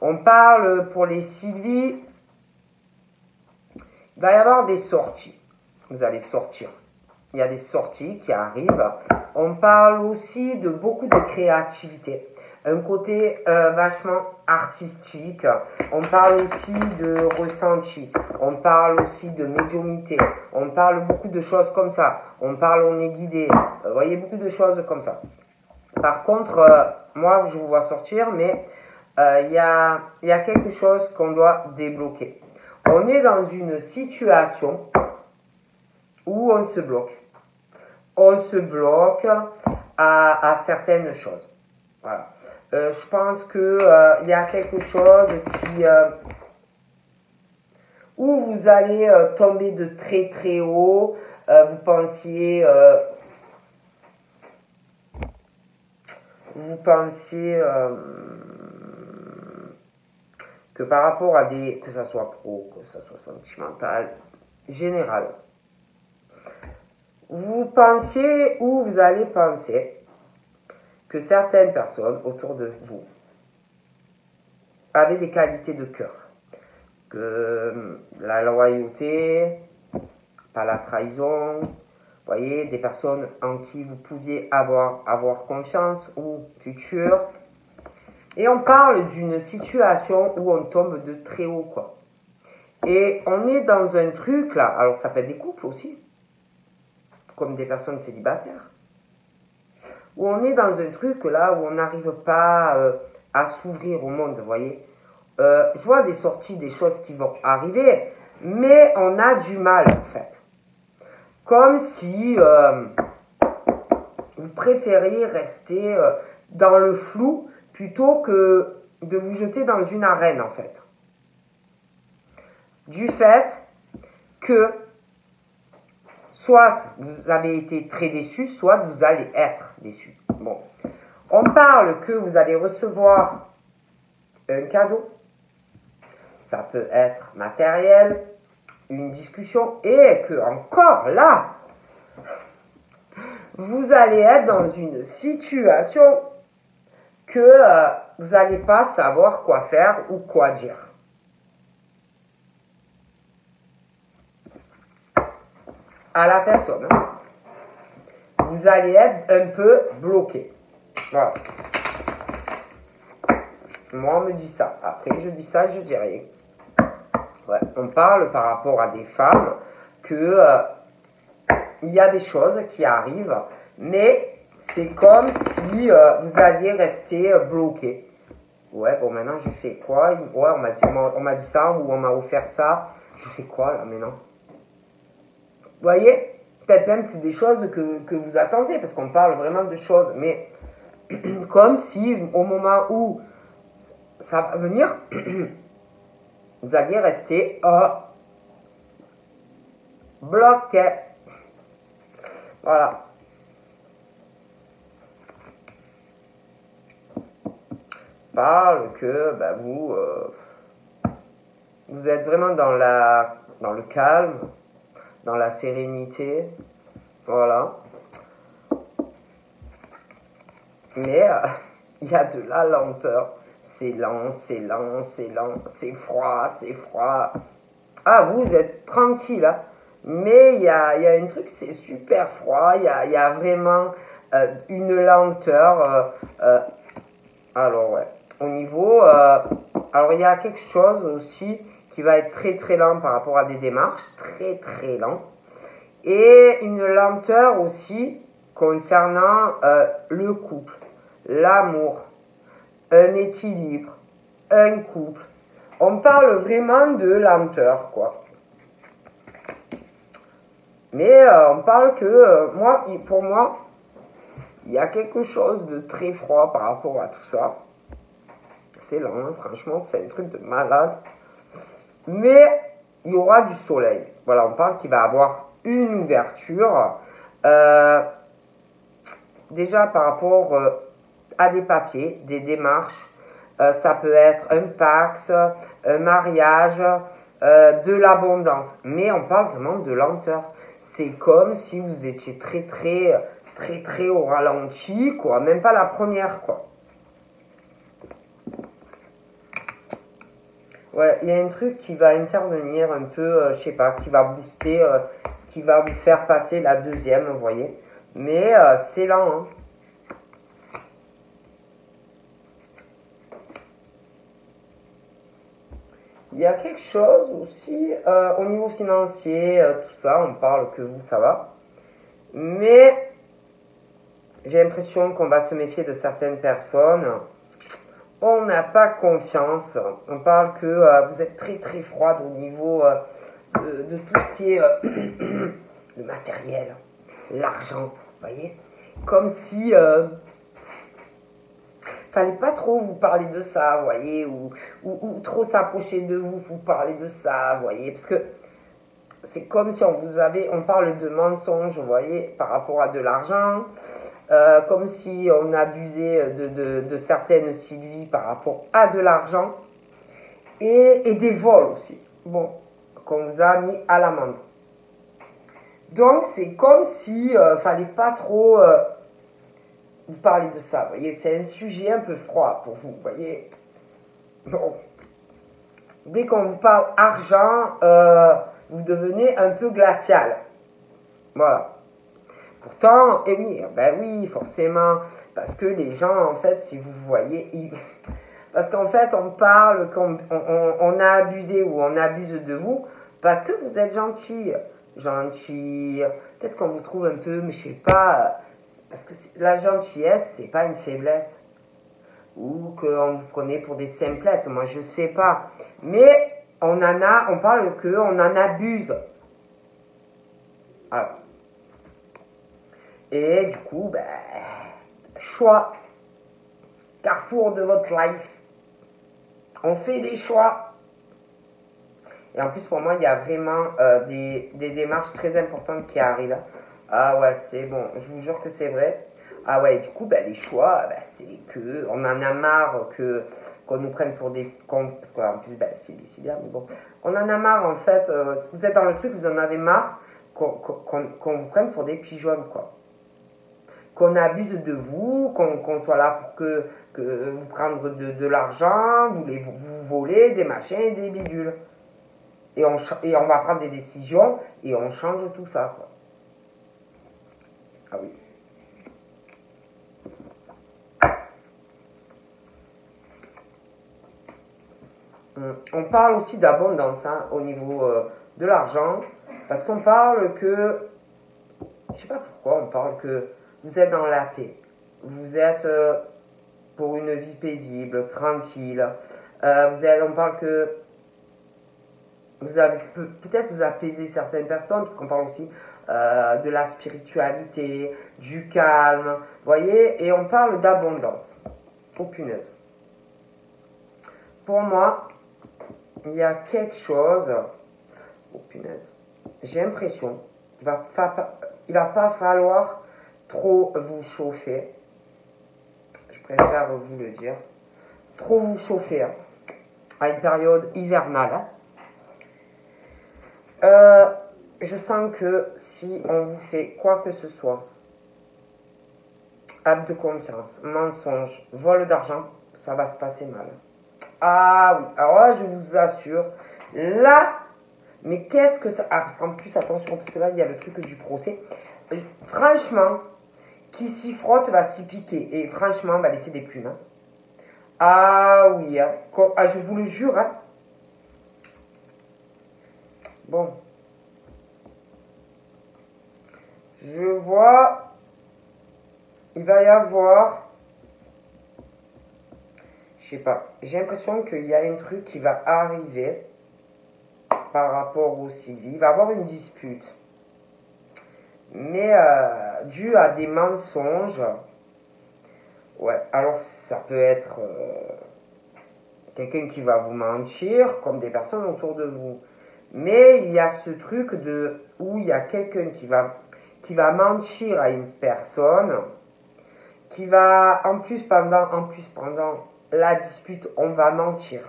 On parle pour les Sylvie, il va y avoir des sorties. Vous allez sortir. Il y a des sorties qui arrivent. On parle aussi de beaucoup de créativité. Un côté euh, vachement artistique. On parle aussi de ressenti. On parle aussi de médiumité. On parle beaucoup de choses comme ça. On parle, on est guidé. Vous voyez, beaucoup de choses comme ça. Par contre, euh, moi, je vous vois sortir, mais il euh, y, a, y a quelque chose qu'on doit débloquer. On est dans une situation où on se bloque. On se bloque à, certaines choses. Voilà. Euh, je pense que euh, il y a quelque chose qui où vous allez tomber de très très haut. vous pensiez vous pensiez que par rapport à des, que ça soit pro, que ça soit sentimental, général, vous pensiez ou vous allez penser que certaines personnes autour de vous avaient des qualités de cœur, que la loyauté, pas la trahison, voyez, des personnes en qui vous pouviez avoir, avoir confiance ou futur, et on parle d'une situation où on tombe de très haut, quoi. Et on est dans un truc là, alors ça peut être des couples aussi, comme des personnes célibataires, où on est dans un truc là où on n'arrive pas euh, à s'ouvrir au monde, vous voyez. Euh, je vois des sorties, des choses qui vont arriver, mais on a du mal en fait. Comme si euh, vous préfériez rester dans le flou plutôt que de vous jeter dans une arène en fait. Du fait que soit vous avez été très déçu, soit vous allez être déçu. Bon, On parle que vous allez recevoir un cadeau. Ça peut être matériel, une discussion et que encore là, vous allez être dans une situation que euh, vous n'allez pas savoir quoi faire ou quoi dire. À la personne. Hein. Vous allez être un peu bloqué. Voilà. Moi, on me dit ça. Après, je dis ça, je dis rien. Ouais, on parle par rapport à des femmes que euh, il y a des choses qui arrivent, mais c'est comme euh, vous alliez rester euh, bloqué. Ouais, bon, maintenant, je fais quoi? Ouais, on m'a dit, dit ça ou on m'a offert ça. Je fais quoi là maintenant? Voyez? Peut-être même c'est des choses que, que vous attendez, parce qu'on parle vraiment de choses, mais comme si au moment où ça va venir, vous alliez rester euh, bloqué. Voilà. Parle que bah, vous, euh, vous êtes vraiment dans, la, dans le calme, dans la sérénité. Voilà. Mais euh, il y a de la lenteur. C'est lent, c'est lent, c'est lent, c'est froid, c'est froid. Ah, vous êtes tranquille, hein. mais il y a, y a un truc, c'est super froid, il y a, vraiment euh, une lenteur. Alors, ouais, au niveau. alors, il y a quelque chose aussi qui va être très très lent par rapport à des démarches, très très lent. Et une lenteur aussi concernant le couple, l'amour un équilibre, un couple. On parle vraiment de lenteur, quoi. Mais euh, on parle que, euh, moi, pour moi, il y a quelque chose de très froid par rapport à tout ça. Hein, franchement, c'est un truc de malade. Mais il y aura du soleil. Voilà, on parle qu'il va avoir une ouverture. Euh, déjà par rapport à des papiers, des démarches. Euh, ça peut être un pax, un mariage, euh, de l'abondance. Mais on parle vraiment de lenteur. C'est comme si vous étiez très très très très au ralenti, quoi. Même pas la première, quoi. Ouais, il y a un truc qui va intervenir un peu, euh, je sais pas, qui va booster, qui va vous faire passer la deuxième, vous voyez. Mais c'est lent, hein. Il y a quelque chose aussi euh, au niveau financier, euh, tout ça, on parle que vous, ça va. Mais j'ai l'impression qu'on va se méfier de certaines personnes. On n'a pas confiance. On parle que euh, vous êtes très très froide au niveau de, de, tout ce qui est le matériel, l'argent, voyez. Comme si fallait pas trop vous parler de ça, voyez, ou, ou, trop s'approcher de vous pour parler de ça, voyez, parce que c'est comme si on vous avait, on parle de mensonges, vous voyez, par rapport à de l'argent, euh, comme si on abusait de, certaines Sylvie par rapport à de l'argent, et, des vols aussi, bon, qu'on vous a mis à l'amende. Donc c'est comme si euh, fallait pas trop euh, vous parlez de ça. Voyez, c'est un sujet un peu froid pour vous. Vous voyez, bon. Dès qu'on vous parle argent, euh, vous devenez un peu glacial. Voilà. Pourtant, eh oui, ben oui, forcément, parce que les gens, en fait, si vous voyez, parce qu'en fait, on parle qu'on on, a abusé ou on abuse de vous parce que vous êtes gentil, gentil. Peut-être qu'on vous trouve un peu, mais je sais pas, parce que la gentillesse, c'est pas une faiblesse. Ou qu'on vous prenait pour des simplettes. Moi, je sais pas. Mais on en a, on parle que on en abuse. Alors. Et du coup, ben, choix. Carrefour de votre life. On fait des choix. Et en plus, pour moi, il y a vraiment euh, des, des, démarches très importantes qui arrivent. Ah ouais, c'est bon, je vous jure que c'est vrai. Ah ouais, du coup, ben, les choix, ben, c'est que on en a marre que qu'on nous prenne pour des parce qu'en plus, ben, c'est bien, mais bon. On en a marre, en fait, euh, vous êtes dans le truc, vous en avez marre qu'on qu'on vous prenne pour des pigeons, quoi. Qu'on abuse de vous, qu'on soit là pour que, vous prendre de, l'argent, vous, les, vous voler des machins, des bidules. Et on, va prendre des décisions et on change tout ça. Ah oui. Hum, on parle aussi d'abondance hein, au niveau euh, de l'argent, parce qu'on parle que, je sais pas pourquoi, on parle que vous êtes dans la paix, vous êtes euh, pour une vie paisible, tranquille, euh, vous êtes, on parle que vous avez peut-être vous apaiser certaines personnes, parce qu'on parle aussi de la spiritualité, du calme, voyez, et on parle d'abondance. Oh punaise. Pour moi, il y a quelque chose. Oh punaise. J'ai l'impression qu'il va, il va pas falloir trop vous chauffer. Je préfère vous le dire. Trop vous chauffer hein, à une période hivernale. Hein. Euh, je sens que si on vous fait quoi que ce soit, acte de confiance, mensonge, vol d'argent, ça va se passer mal. Ah oui, alors là, je vous assure, là, mais qu'est-ce que ça... Ah, parce qu'en plus, attention, parce que là, il y a le truc du procès. Franchement, qui s'y frotte va s'y piquer. Et franchement, va laisser des plumes. Hein. Ah oui, hein. ah, je vous le jure. Hein. Bon. Je vois, il va y avoir je sais pas, j'ai l'impression qu'il y a un truc qui va arriver par rapport au civil. Il va y avoir une dispute. Mais euh, dû à des mensonges. Ouais, alors ça peut être euh, quelqu'un qui va vous mentir, comme des personnes autour de vous. Mais il y a ce truc de où il y a quelqu'un qui va, qui va mentir à une personne, qui va en plus pendant, en plus pendant la dispute, on va mentir.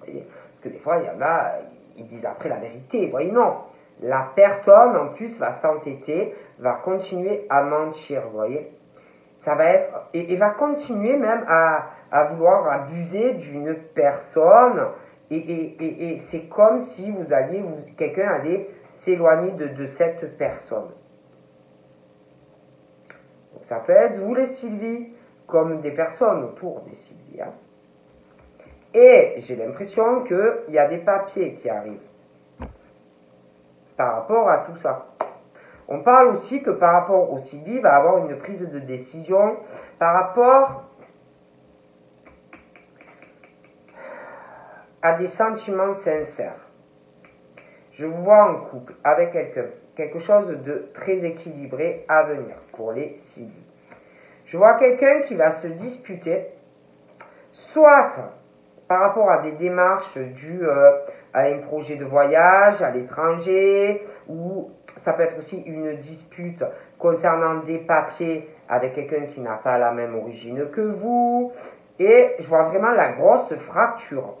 Parce que des fois, il y en a, ils disent après la vérité. Vous voyez, non. La personne, en plus, va s'entêter, va continuer à mentir. Vous voyez Ça va. Et, va continuer même à, vouloir abuser d'une personne. Et, c'est comme si vous alliez, quelqu'un allait s'éloigner de, cette personne. ça peut être vous les Sylvie, comme des personnes autour des Sylvia. Et j'ai l'impression qu'il y a des papiers qui arrivent par rapport à tout ça. On parle aussi que par rapport au il va avoir une prise de décision par rapport à des sentiments sincères. Je vous vois en couple avec quelqu'un, quelque chose de très équilibré à venir pour les Sylvie. Je vois quelqu'un qui va se disputer, soit par rapport à des démarches euh, à un projet de voyage à l'étranger, ou ça peut être aussi une dispute concernant des papiers avec quelqu'un qui n'a pas la même origine que vous. Et je vois vraiment la grosse fracture.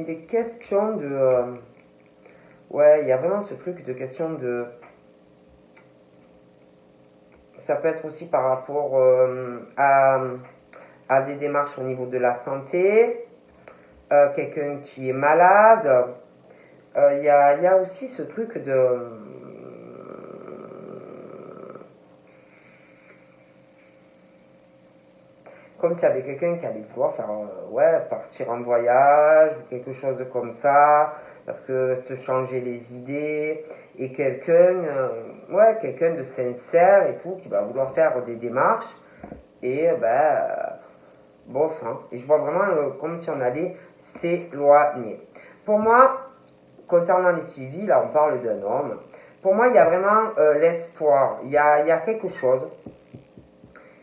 il est question de... Euh, ouais, il y a vraiment ce truc de question de... Ça peut être aussi par rapport euh, à, à, des démarches au niveau de la santé, euh, quelqu'un qui est malade. Il y, a, y a aussi ce truc de comme s'il y avait quelqu'un qui allait pouvoir faire, euh, ouais, partir en voyage ou quelque chose comme ça, parce que se changer les idées, et quelqu'un, euh, ouais, quelqu'un de sincère et tout, qui va vouloir faire des démarches, et ben, euh, bof, hein. et je vois vraiment comme si on allait s'éloigner. Pour moi, concernant les civils, là on parle d'un homme, pour moi il y a vraiment l'espoir, il y a, il y a quelque chose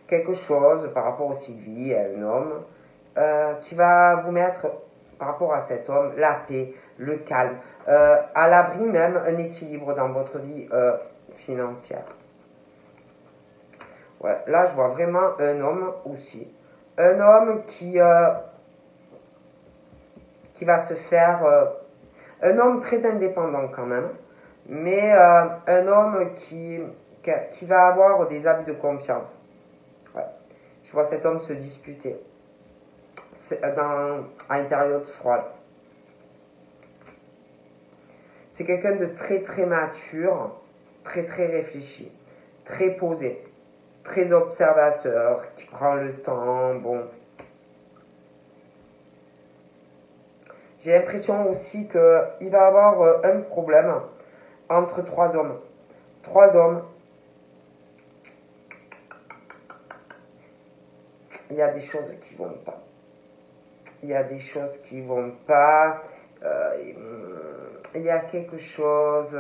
quelque chose par rapport au Sylvie, un homme, euh, qui va vous mettre par rapport à cet homme la paix, le calme, euh, à l'abri même un équilibre dans votre vie euh, financière. Ouais, là, je vois vraiment un homme aussi. Un homme qui, va se faire... un homme très indépendant quand même, mais un homme qui, qui va avoir des abus de confiance. Je vois cet homme se disputer dans, à une période froide. C'est quelqu'un de très très mature, très très réfléchi, très posé, très observateur, qui prend le temps. Bon. J'ai l'impression aussi qu'il va avoir euh, un problème entre trois hommes. Trois hommes. Il y a des choses qui vont pas il y a des choses qui vont pas, euh, il y a quelque chose,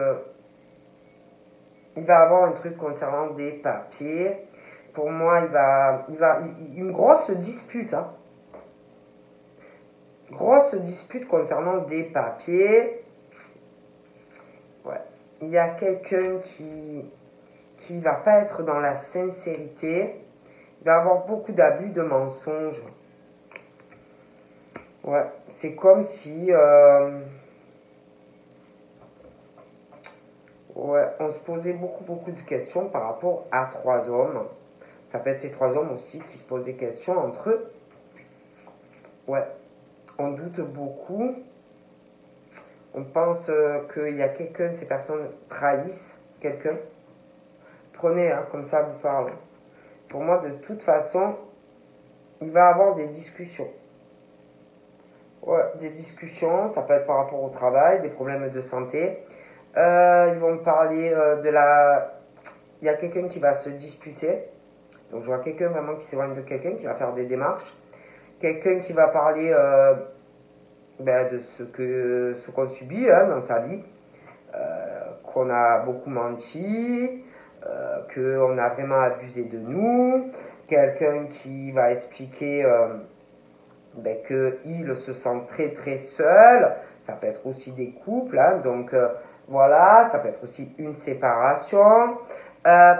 il va avoir un truc concernant des papiers. Pour moi, il va, il va, une grosse dispute, hein. grosse dispute concernant des papiers. Ouais. Il y a quelqu'un qui, qui va pas être dans la sincérité. Il va avoir beaucoup d'abus de mensonges. Ouais, c'est comme si. Euh, ouais, on se posait beaucoup, beaucoup de questions par rapport à trois hommes. Ça peut être ces trois hommes aussi qui se posaient des questions entre eux. Ouais, on doute beaucoup. On pense euh, qu'il y a quelqu'un, ces personnes trahissent quelqu'un. Prenez, hein, comme ça vous parle. Pour moi, de toute façon, il va avoir des discussions. Ouais, des discussions, ça peut être par rapport au travail, des problèmes de santé. Euh, ils vont parler euh, de la... Il y a quelqu'un qui va se disputer. Donc je vois quelqu'un vraiment qui s'éloigne de quelqu'un, qui va faire des démarches. Quelqu'un qui va parler euh, ben, de ce que ce qu'on subit hein, dans sa vie. qu'on a beaucoup menti, qu'on a vraiment abusé de nous. Quelqu'un qui va expliquer ben, qu'il se sent très très seul. Ça peut être aussi des couples, hein. donc euh, voilà, ça peut être aussi une séparation. Euh,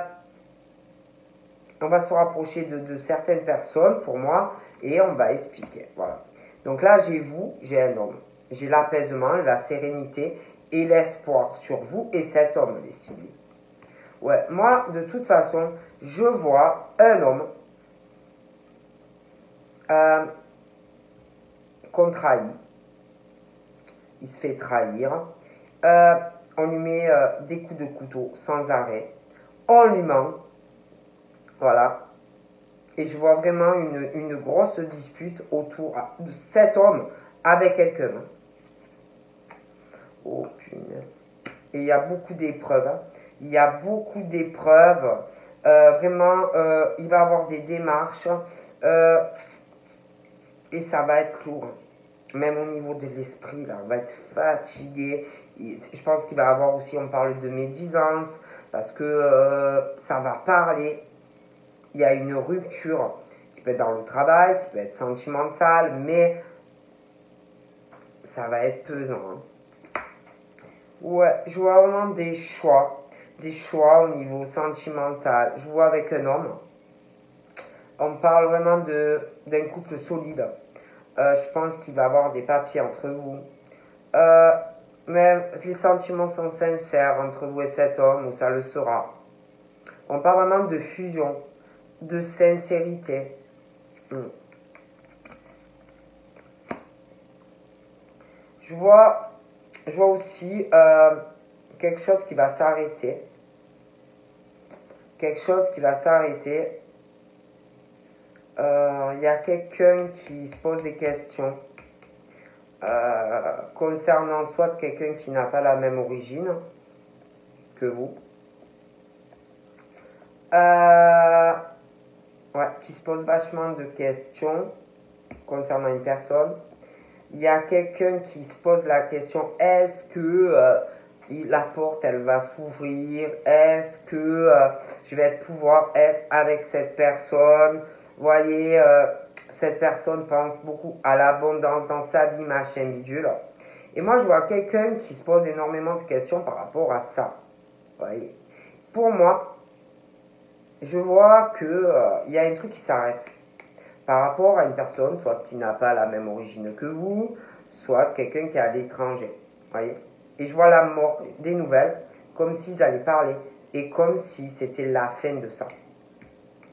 on va se rapprocher de, de, certaines personnes pour moi et on va expliquer. Voilà. Donc là, j'ai vous, j'ai un homme. J'ai l'apaisement, la sérénité et l'espoir sur vous et cet homme, les cibles. Ouais, moi, de toute façon, je vois un homme. Euh, qu'on trahit. Il se fait trahir. Euh, on lui met euh, des coups de couteau sans arrêt. On lui ment. Voilà. Et je vois vraiment une, grosse dispute autour de cet homme avec quelqu'un. Oh punaise. Et il y a beaucoup d'épreuves. Hein. Il y a beaucoup d'épreuves. Euh, vraiment, il va avoir des démarches. et ça va être lourd même au niveau de l'esprit, là, on va être fatigué. Je pense qu'il va avoir aussi, on parle de médisance, parce que euh, ça va parler. Il y a une rupture qui peut être dans le travail, qui peut être sentimentale, mais ça va être pesant. Hein. Ouais, je vois vraiment des choix, des choix au niveau sentimental. Je vois avec un homme, on parle vraiment d'un couple solide euh, je pense qu'il va avoir des papiers entre vous. Euh, mais les sentiments sont sincères entre vous et cet homme, ou ça le sera. On parle vraiment de fusion, de sincérité. Hmm. Je vois, je vois aussi euh, quelque chose qui va s'arrêter. Quelque chose qui va s'arrêter il euh, y a quelqu'un qui se pose des questions euh, concernant soit quelqu'un qui n'a pas la même origine que vous, euh, ouais, qui se pose vachement de questions concernant une personne. Il y a quelqu'un qui se pose la question est-ce que la porte, elle va s'ouvrir Est-ce que euh, je vais pouvoir être avec cette personne? Voyez, euh, cette personne pense beaucoup à l'abondance dans sa vie, machin, bidule. Et moi, je vois quelqu'un qui se pose énormément de questions par rapport à ça. Voyez Pour moi, je vois qu'il euh, y a un truc qui s'arrête par rapport à une personne, soit qui n'a pas la même origine que vous, soit quelqu'un qui est à l'étranger. Voyez Et je vois la mort des nouvelles comme s'ils allaient parler et comme si c'était la fin de ça.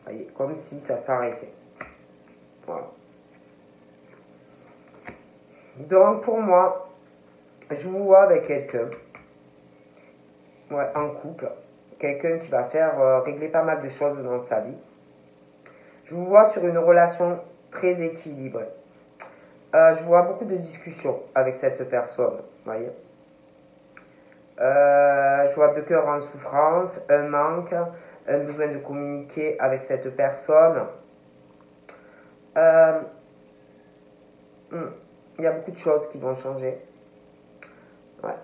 Voyez Comme si ça s'arrêtait. Voilà. Donc pour moi, je vous vois avec quelqu'un, ouais, en couple, quelqu'un qui va faire euh, régler pas mal de choses dans sa vie. Je vous vois sur une relation très équilibrée. Euh, je vois beaucoup de discussions avec cette personne, voyez. Euh, je vois deux cœurs en souffrance, un manque, un besoin de communiquer avec cette personne. Euh, hmm, il y a beaucoup de choses qui vont changer. Ouais.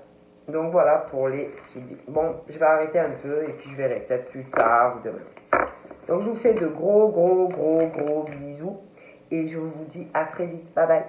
Donc voilà pour les cibles. Bon, je vais arrêter un peu et puis je verrai peut-être plus tard ou demain. Donc je vous fais de gros, gros, gros, gros bisous et je vous dis à très vite. Bye bye.